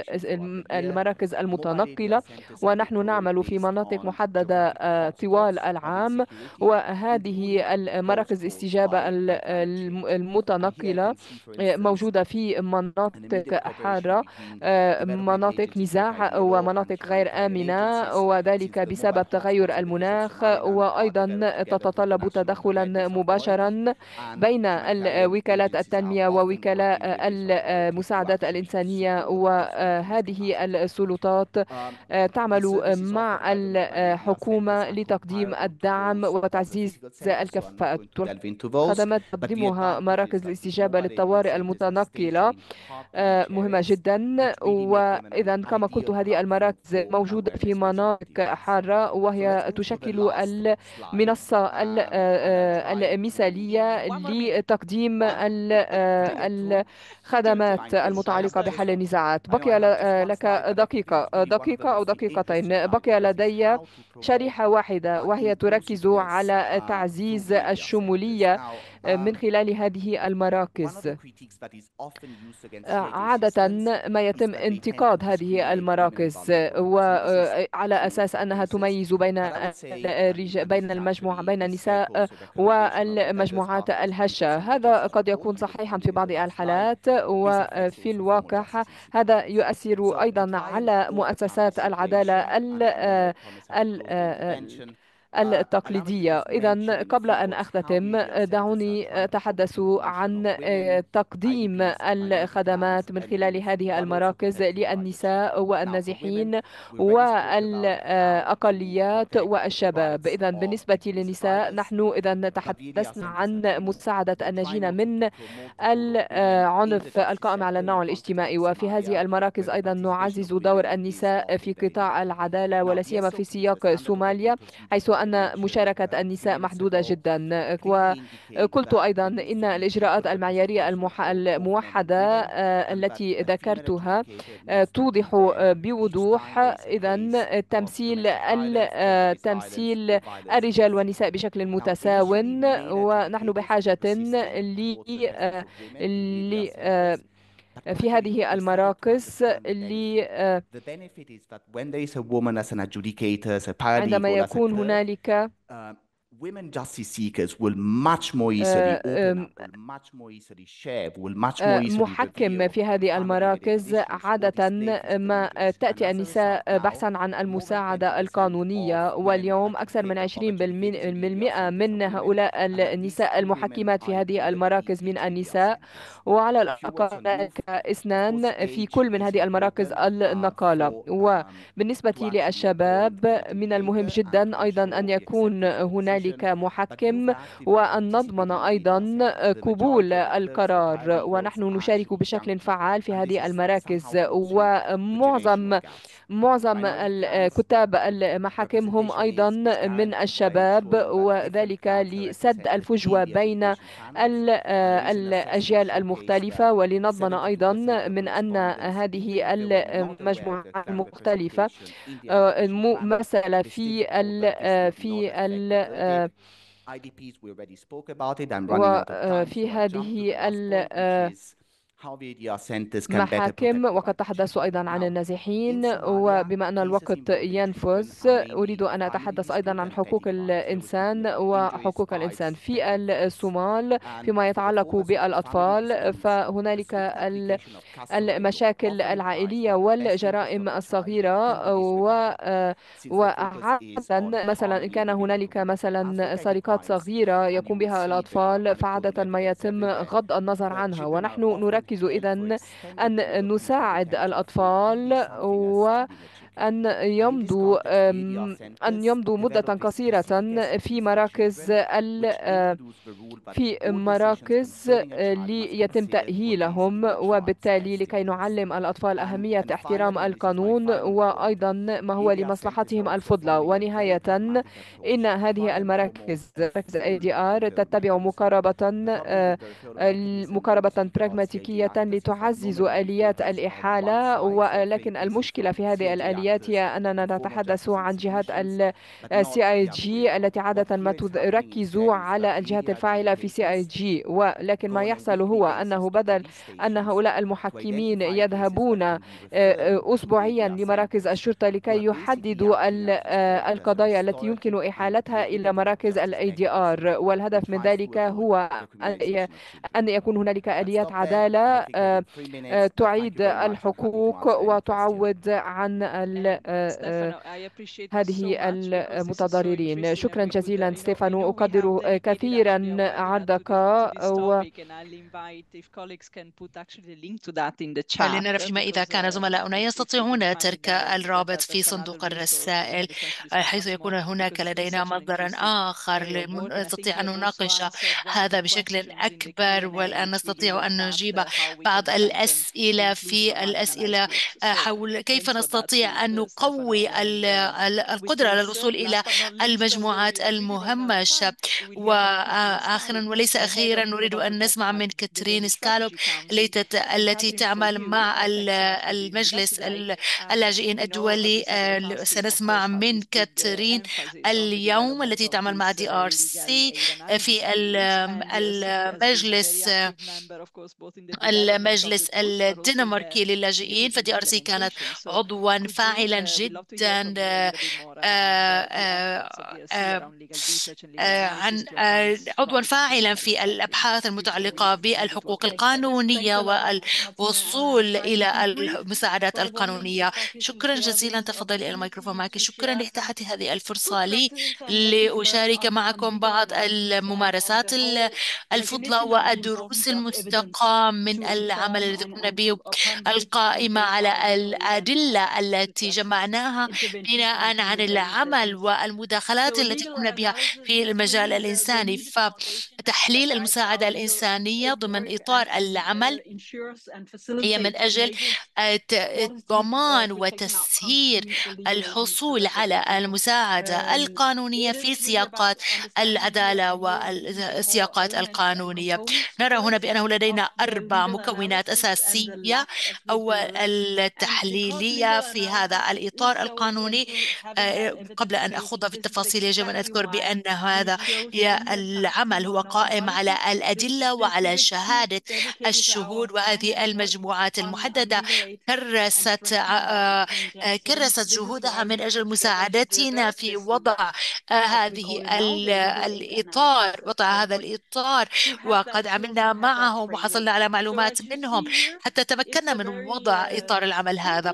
E: المراكز المتنقلة ونحن نعمل في مناطق محددة طوال العام وهذه المراكز الاستجابة المتنقلة موجودة في مناطق حارة مناطق نزاع ومناطق غير آمنة وذلك بسبب تغير المناخ وأيضا تتطلب تدخلا مباشرا بين وكالات التنمية ووكلاء المساعدات الإنسانية وهذه السلطات تعمل مع الحكومة لتقديم الدعم وتعزيز الكفاءة خدمات تقدمها مراكز الاستجابة للطوارئ المتنقلة مهمة جدا. وإذا كما قلت هذه المراكز موجودة في مناطق حارة وهي تشكل المنصة المثالية لتقديم تقديم الخدمات المتعلقة بحل النزاعات. بقي لك دقيقة دقيقة أو دقيقتين. بقي لدي شريحة واحدة وهي تركز على تعزيز الشمولية من خلال هذه المراكز. عادة ما يتم انتقاد هذه المراكز وعلى أساس أنها تميز بين بين المجموعة بين النساء والمجموعات الهشة. هذا قد يكون صحيحا في بعض الحالات. وفي الواقع هذا يؤثر أيضا على مؤسسات العدالة التقليدية. إذا قبل أن أختتم دعوني أتحدث عن تقديم الخدمات من خلال هذه المراكز للنساء والنازحين والأقليات والشباب. إذا بالنسبة للنساء نحن إذا تحدثنا عن مساعدة الناجين من العنف القائم على النوع الاجتماعي. وفي هذه المراكز أيضا نعزز دور النساء في قطاع العدالة ولا سيما في سياق صوماليا حيث أن مشاركة النساء محدودة جدا. وقلت أيضا إن الإجراءات المعيارية الموحدة التي ذكرتها توضح بوضوح إذا تمثيل تمثيل الرجال والنساء بشكل متساو. ونحن بحاجة ل في هذه المراكز اللي عندما يكون هنالك
F: women justice seekers will much more easily open up, will much more easily share, will much more easily
E: محكم في هذه المراكز عادة ما تأتي النساء بحثا عن المساعدة القانونية واليوم أكثر من 20% من هؤلاء النساء المحكمات في هذه المراكز من النساء. وعلى الأقل اثنان في كل من هذه المراكز النقالة. وبالنسبة للشباب من المهم جدا أيضا أن يكون هنالك محكم وأن نضمن أيضا قبول القرار. ونحن نشارك بشكل فعال في هذه المراكز. ومعظم معظم الكتاب المحاكم هم أيضا من الشباب وذلك لسد الفجوة بين الأجيال المختلفة ولنضمن أيضا من أن هذه المجموعات المختلفة ممثلة في ال في ال وفي هذه محاكم وقد تحدثوا أيضا عن النازحين وبما أن الوقت ينفذ أريد أن أتحدث أيضا عن حقوق الإنسان وحقوق الإنسان في الصومال فيما يتعلق بالأطفال فهنالك المشاكل العائلية والجرائم الصغيرة وعادة مثلا إن كان هنالك مثلا سرقات صغيرة يقوم بها الأطفال فعادة ما يتم غض النظر عنها ونحن نركز نركز إذا أن نساعد الأطفال و أن يمضوا أن يمضوا مدة قصيرة في مراكز في مراكز ليتم تأهيلهم وبالتالي لكي نعلم الأطفال أهمية احترام القانون وأيضا ما هو لمصلحتهم الفضلى. ونهاية إن هذه المراكز مراكز دي ار تتبع مقاربة مقاربة براغماتيكية لتعزز آليات الإحالة ولكن المشكلة في هذه الآليات هي أننا نتحدث عن جهات ال CIJ التي عادة ما تركز على الجهات الفاعلة في CIJ ولكن ما يحصل هو أنه بدل أن هؤلاء المحكمين يذهبون أسبوعيا لمراكز الشرطة لكي يحددوا القضايا التي يمكن إحالتها إلى مراكز ال ADR والهدف من ذلك هو أن يكون هنالك آليات عدالة تعيد الحقوق وتعوض عن هذه المتضررين شكرا جزيلا ستيفانو أقدر كثيرا عرضك و
B: لنرى فيما إذا كان زملاؤنا يستطيعون ترك الرابط في صندوق الرسائل حيث يكون هناك لدينا مصدر آخر نستطيع أن نناقش هذا بشكل أكبر والآن نستطيع أن نجيب بعض الأسئلة في الأسئلة حول كيف نستطيع أن نقوي القدرة على الوصول إلى المجموعات المهمشة. وآخرا وليس أخيرا نريد أن نسمع من كاترين سكالوب التي تعمل مع المجلس اللاجئين الدولي. سنسمع من كاترين اليوم التي تعمل مع DRC في المجلس المجلس الدنماركي للاجئين. ف DRC كانت عضوا فاعلا جدا عن عضوا فاعلا في الأبحاث المتعلقة بالحقوق القانونية والوصول إلى المساعدات القانونية. شكرا جزيلا تفضلي الميكروفون معك. شكرا لإتاحة هذه الفرصة لي لأشارك معكم بعض الممارسات الفضلى والدروس المستقاة من العمل الذي قمنا به القائمه على الأدلة. التي جمعناها بناء عن العمل والمداخلات التي قمنا بها في المجال الإنساني. فتحليل المساعدة الإنسانية ضمن إطار العمل هي من أجل ضمان وتسهيل الحصول على المساعدة القانونية في سياقات العدالة والسياقات القانونية. نرى هنا بأنه لدينا أربع مكونات أساسية. أول التحليلية في هذا الإطار القانوني. قبل أن أخوض في التفاصيل يجب أن أذكر بأن هذا العمل هو قائم على الأدلة وعلى شهادة الشهود وهذه المجموعات المحددة. كرست كرست جهودها من أجل مساعدتنا في وضع هذه الإطار وضع هذا الإطار. وقد عملنا معهم وحصلنا على معلومات منهم حتى تمكنا من وضع إطار العمل هذا.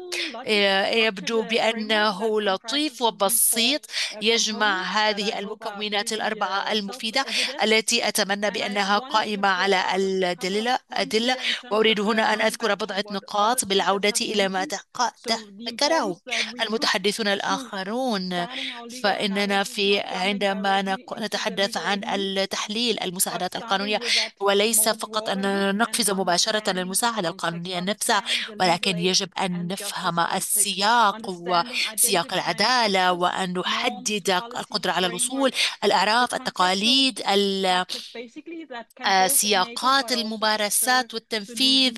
B: يبدو بأنه لطيف وبسيط. يجمع هذه المكونات الأربعة المفيدة التي أتمنى بأنها قائمة على الأدلة أدلة. وأريد هنا أن أذكر بضعة نقاط بالعودة إلى ما ذكره المتحدثون الآخرون. فإننا في عندما نتحدث عن التحليل المساعدات القانونية وليس فقط أن نقفز مباشرة للمساعدة القانونية نفسها ولكن يجب أن نفهم السياق وسياق العدالة وأن نحدد القدرة على الوصول الأعراف التقاليد سياقات الممارسات والتنفيذ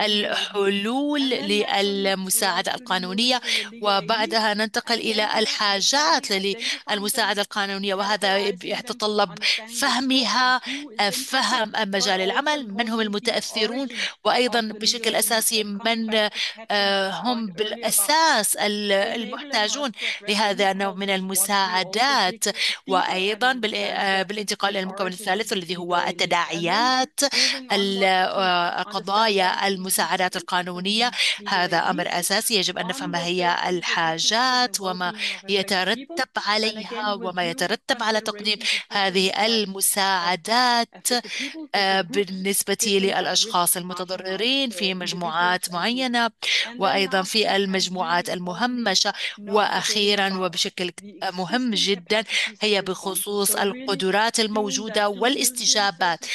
B: الحلول للمساعدة القانونية وبعدها ننتقل إلى الحاجات للمساعدة القانونية وهذا يتطلب فهمها فهم مجال العمل من هم المتأثرون وأيضا بشكل أساسي من هم بالأساس المحتاجون لهذا النوع من المساعدات وأيضا بالانتقال إلى المكون الثالث الذي هو التداعيات القضايا المساعدات القانونية. هذا أمر أساسي يجب أن نفهم ما هي الحاجات وما يترتب عليها وما يترتب على تقديم هذه المساعدات بالنسبة للأشخاص المتضررين في مجموعات معينة وأيضا في المجموعات المهمشة. وأخيرا وبشكل مهم جدا هي بخصوص القدرات الموجودة والاستجابات.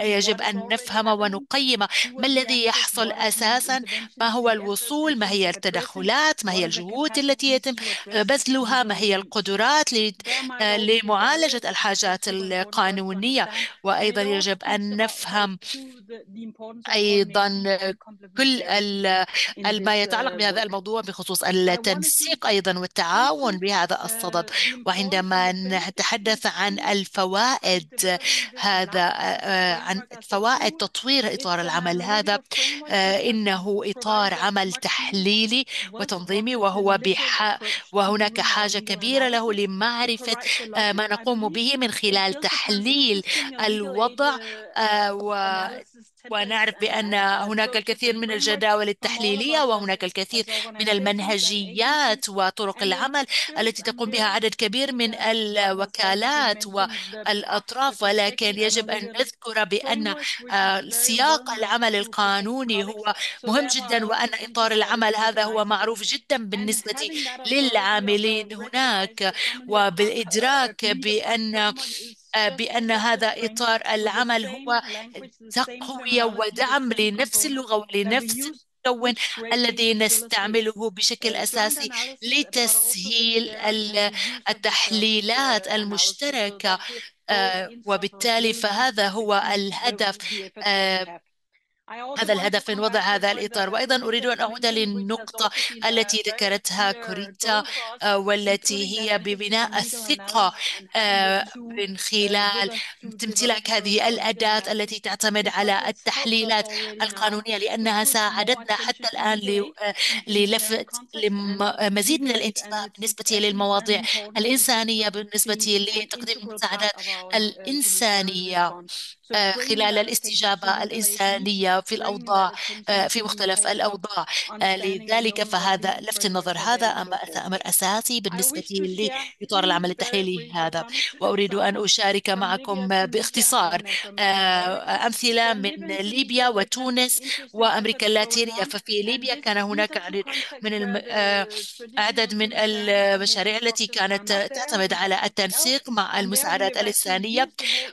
B: يجب أن نفهم ونقيم ما الذي يحصل أساسا ما هو الوصول ما هي التدخلات ما هي الجهود التي يتم بذلها ما هي القدرات لمعالجة الحاجات القانونية. وأيضا يجب أن نفهم أيضا كل ما يتعلق بهذا الموضوع بخصوص التنسيق أيضا والتعاون بهذا الصدد. وعندما نتحدث عن الفوائد هذا عن فوائد تطوير إطار العمل هذا إنه إطار عمل تحليلي وتنظيمي وهو بح وهناك حاجة كبيرة له لمعرفة ما نقوم به من خلال تحليل الوضع و ونعرف بأن هناك الكثير من الجداول التحليلية وهناك الكثير من المنهجيات وطرق العمل التي تقوم بها عدد كبير من الوكالات والأطراف ولكن يجب أن نذكر بأن سياق العمل القانوني هو مهم جدا وأن إطار العمل هذا هو معروف جدا بالنسبة للعاملين هناك وبالإدراك بأن بأن هذا إطار العمل هو تقوية ودعم لنفس اللغة ولنفس المكون الذي نستعمله بشكل أساسي لتسهيل التحليلات المشتركة وبالتالي فهذا هو الهدف هذا الهدف من وضع هذا الإطار وأيضا أريد أن أعود للنقطة التي ذكرتها كوريتا والتي هي ببناء الثقة من خلال امتلاك هذه الأداة التي تعتمد على التحليلات القانونية لأنها ساعدتنا حتى الآن للفت لمزيد من الانتباه بالنسبة للمواضيع الإنسانية بالنسبة لتقديم المساعدات الإنسانية خلال الاستجابة الإنسانية في الأوضاع في مختلف الأوضاع. لذلك فهذا لفت النظر. هذا أمر أساسي بالنسبة لإطار العمل التحليلي هذا. وأريد أن أشارك معكم باختصار أمثلة من ليبيا وتونس وأمريكا اللاتينية. ففي ليبيا كان هناك عدد من عدد من المشاريع التي كانت تعتمد على التنسيق مع المساعدات الإنسانية.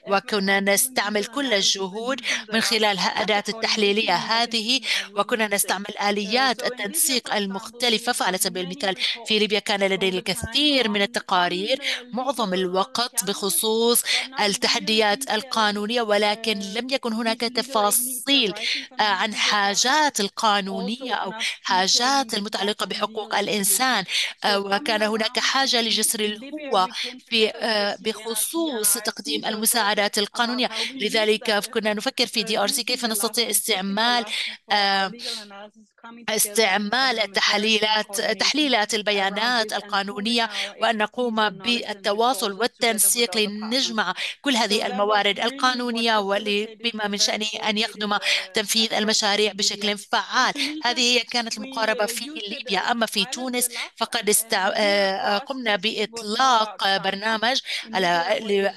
B: وكنا نستعمل كل الجهود من خلال أداة التحليل التحليلية هذه وكنا نستعمل آليات التنسيق المختلفة فعلى سبيل المثال في ليبيا كان لدينا الكثير من التقارير معظم الوقت بخصوص التحديات القانونية ولكن لم يكن هناك تفاصيل عن حاجات القانونية أو حاجات المتعلقة بحقوق الإنسان. وكان هناك حاجة لجسر الهوة بخصوص تقديم المساعدات القانونية. لذلك كنا نفكر في DRC كيف نستطيع استعمال استعمال التحليلات تحليلات البيانات القانونية وأن نقوم بالتواصل والتنسيق لنجمع كل هذه الموارد القانونية بما من شأنه أن يخدم تنفيذ المشاريع بشكل فعال. هذه هي كانت المقاربة في ليبيا. أما في تونس فقد استع... قمنا بإطلاق برنامج على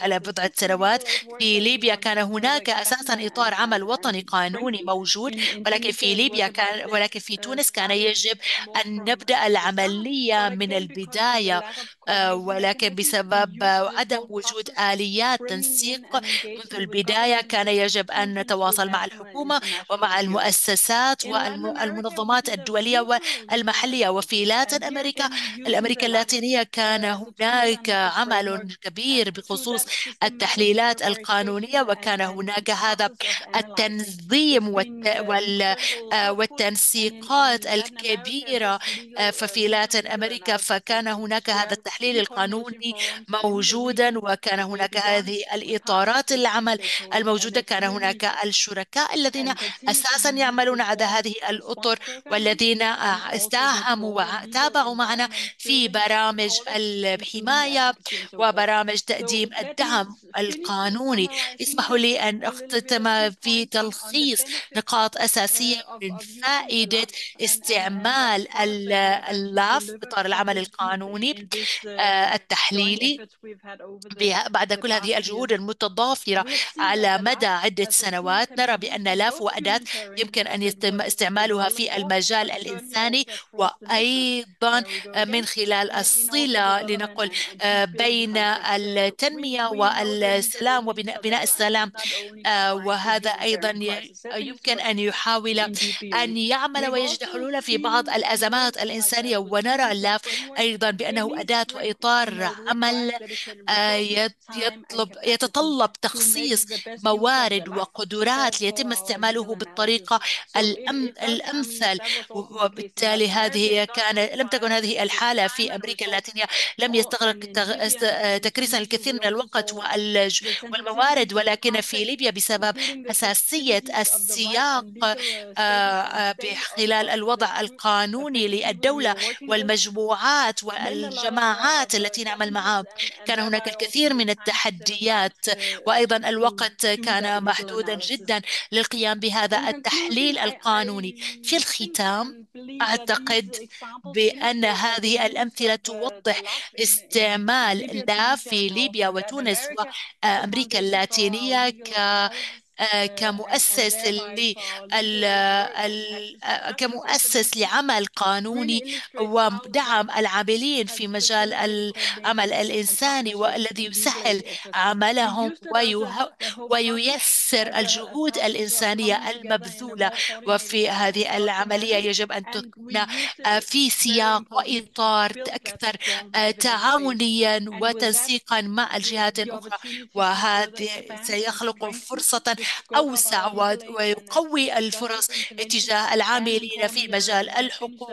B: على بضعة سنوات. في ليبيا كان هناك أساسا إطار عمل وطني قانوني موجود ولكن في ليبيا كان ولكن في تونس كان يجب أن نبدأ العملية من البداية ولكن بسبب عدم وجود آليات تنسيق منذ البداية كان يجب أن نتواصل مع الحكومة ومع المؤسسات والمنظمات الدولية والمحلية وفي لاتن أمريكا. الأمريكا اللاتينية كان هناك عمل كبير بخصوص التحليلات القانونية وكان هناك هذا التنظيم والتنسيقات الكبيرة ففي لاتن أمريكا فكان هناك هذا التحليل القانوني موجودا وكان هناك هذه الإطارات العمل الموجودة كان هناك الشركاء الذين أساسا يعملون على هذه الأطر والذين استاهموا وتابعوا معنا في برامج الحماية وبرامج تقديم الدعم القانوني. اسمحوا لي أن أختتم في تلخيص نقاط أساسية من فائدة استعمال اللاف إطار العمل القانوني التحليلي بعد كل هذه الجهود المتضافرة على مدى عدة سنوات نرى بأن لاف وأداة يمكن أن يتم استعمالها في المجال الإنساني وأيضا من خلال الصلة لنقل بين التنمية والسلام وبناء السلام وهذا أيضا يمكن أن يحاول أن يعمل ويجد حلولا في بعض الأزمات الإنسانية ونرى اللاف أيضا بأنه أداة وإطار عمل يطلب يتطلب تخصيص موارد وقدرات ليتم استعماله بالطريقة الأمثل. وبالتالي هذه كان لم تكن هذه الحالة في أمريكا اللاتينية. لم يستغرق تكريسا الكثير من الوقت والموارد ولكن في ليبيا بسبب حساسية السياق خلال الوضع القانوني للدولة والمجموعات والجماعات التي نعمل معها كان هناك الكثير من التحديات وأيضا الوقت كان محدودا جدا للقيام بهذا التحليل القانوني. في الختام أعتقد بأن هذه الأمثلة توضح استعمال لا في ليبيا وتونس وأمريكا اللاتينية ك كمؤسس كمؤسس لعمل قانوني ودعم العاملين في مجال العمل الإنساني والذي يسهل عملهم وييسر الجهود الإنسانية المبذولة وفي هذه العملية يجب أن تكون في سياق وإطار أكثر تعاونيا وتنسيقا مع الجهات الأخرى. وهذا سيخلق فرصة أوسع ويقوي الفرص اتجاه العاملين في مجال الحقوق.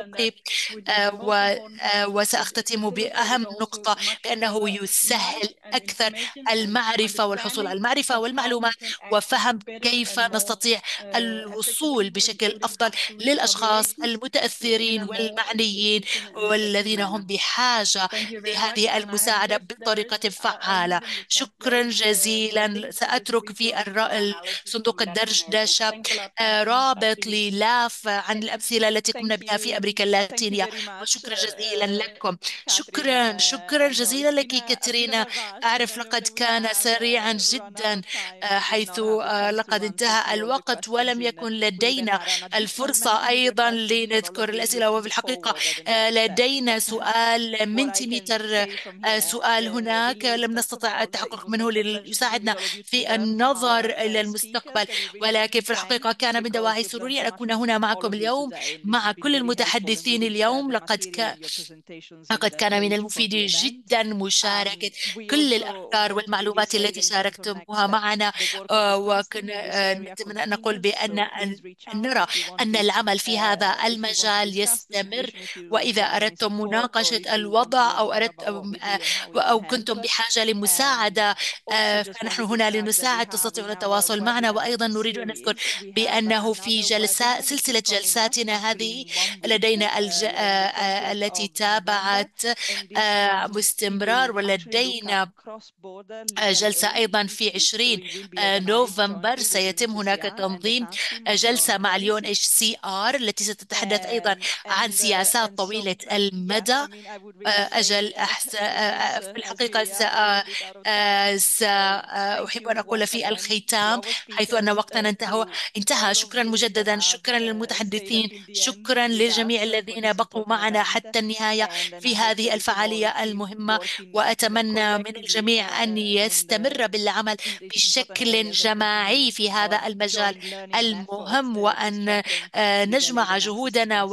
B: وسأختتم بأهم نقطة بأنه يسهل أكثر المعرفة والحصول على المعرفة والمعلومات وفهم كيف نستطيع الوصول بشكل أفضل للأشخاص المتأثرين والمعنيين والذين هم بحاجة لهذه المساعدة بطريقة فعالة. شكرا جزيلا. سأترك في صندوق الدردشة رابط للاف عن الأمثلة التي قمنا بها في أمريكا اللاتينية. وشكرا جزيلا لكم. شكرا شكرا جزيلا لك كاترينا. أعرف لقد كان سريعا جدا. حيث لقد انتهى الوقت ولم يكن لدينا الفرصة أيضا لنذكر الأسئلة. وفي الحقيقة لدينا سؤال. من تيميتر سؤال هناك لم نستطع التحقق منه ليساعدنا في النظر إلى المستقبل. ولكن في الحقيقة كان من دواعي سروري أن أكون هنا معكم اليوم. مع كل المتحدثين اليوم. لقد كان لقد كان من المفيد جدا مشاركة كل الأفكار والمعلومات التي شاركتموها معنا وكنا نتمنى أن نقول بأن أن نرى أن العمل في هذا المجال يستمر. وإذا أردتم مناقشة الوضع أو أردتم أو كنتم بحاجة لمساعدة فنحن هنا لنساعد تستطيعون التواصل معنا. وأيضا نريد أن نذكر بأنه في جلسات سلسلة جلساتنا هذه لدينا الج... التي تابعت باستمرار ولدينا جلسة أيضا في 20 نوفمبر سيتم هناك تنظيم جلسة مع ال UNHCR التي ستتحدث أيضا عن سياسات طويلة المدى. أجل في الحقيقة سأحب أن أقول في الختام حيث أن وقتنا انتهى. انتهى. شكرا مجددا. شكرا للمتحدثين. شكرا للجميع الذين بقوا معنا حتى النهاية في هذه الفعالية المهمة. وأتمنى من الجميع أن يستمر بالعمل. بشكل جماعي في هذا المجال. المهم وأن نجمع جهودنا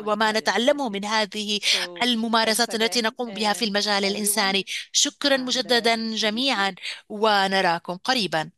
B: وما نتعلمه من هذه الممارسات التي نقوم بها في المجال الإنساني. شكرا مجددا جميعا ونراكم قريبا.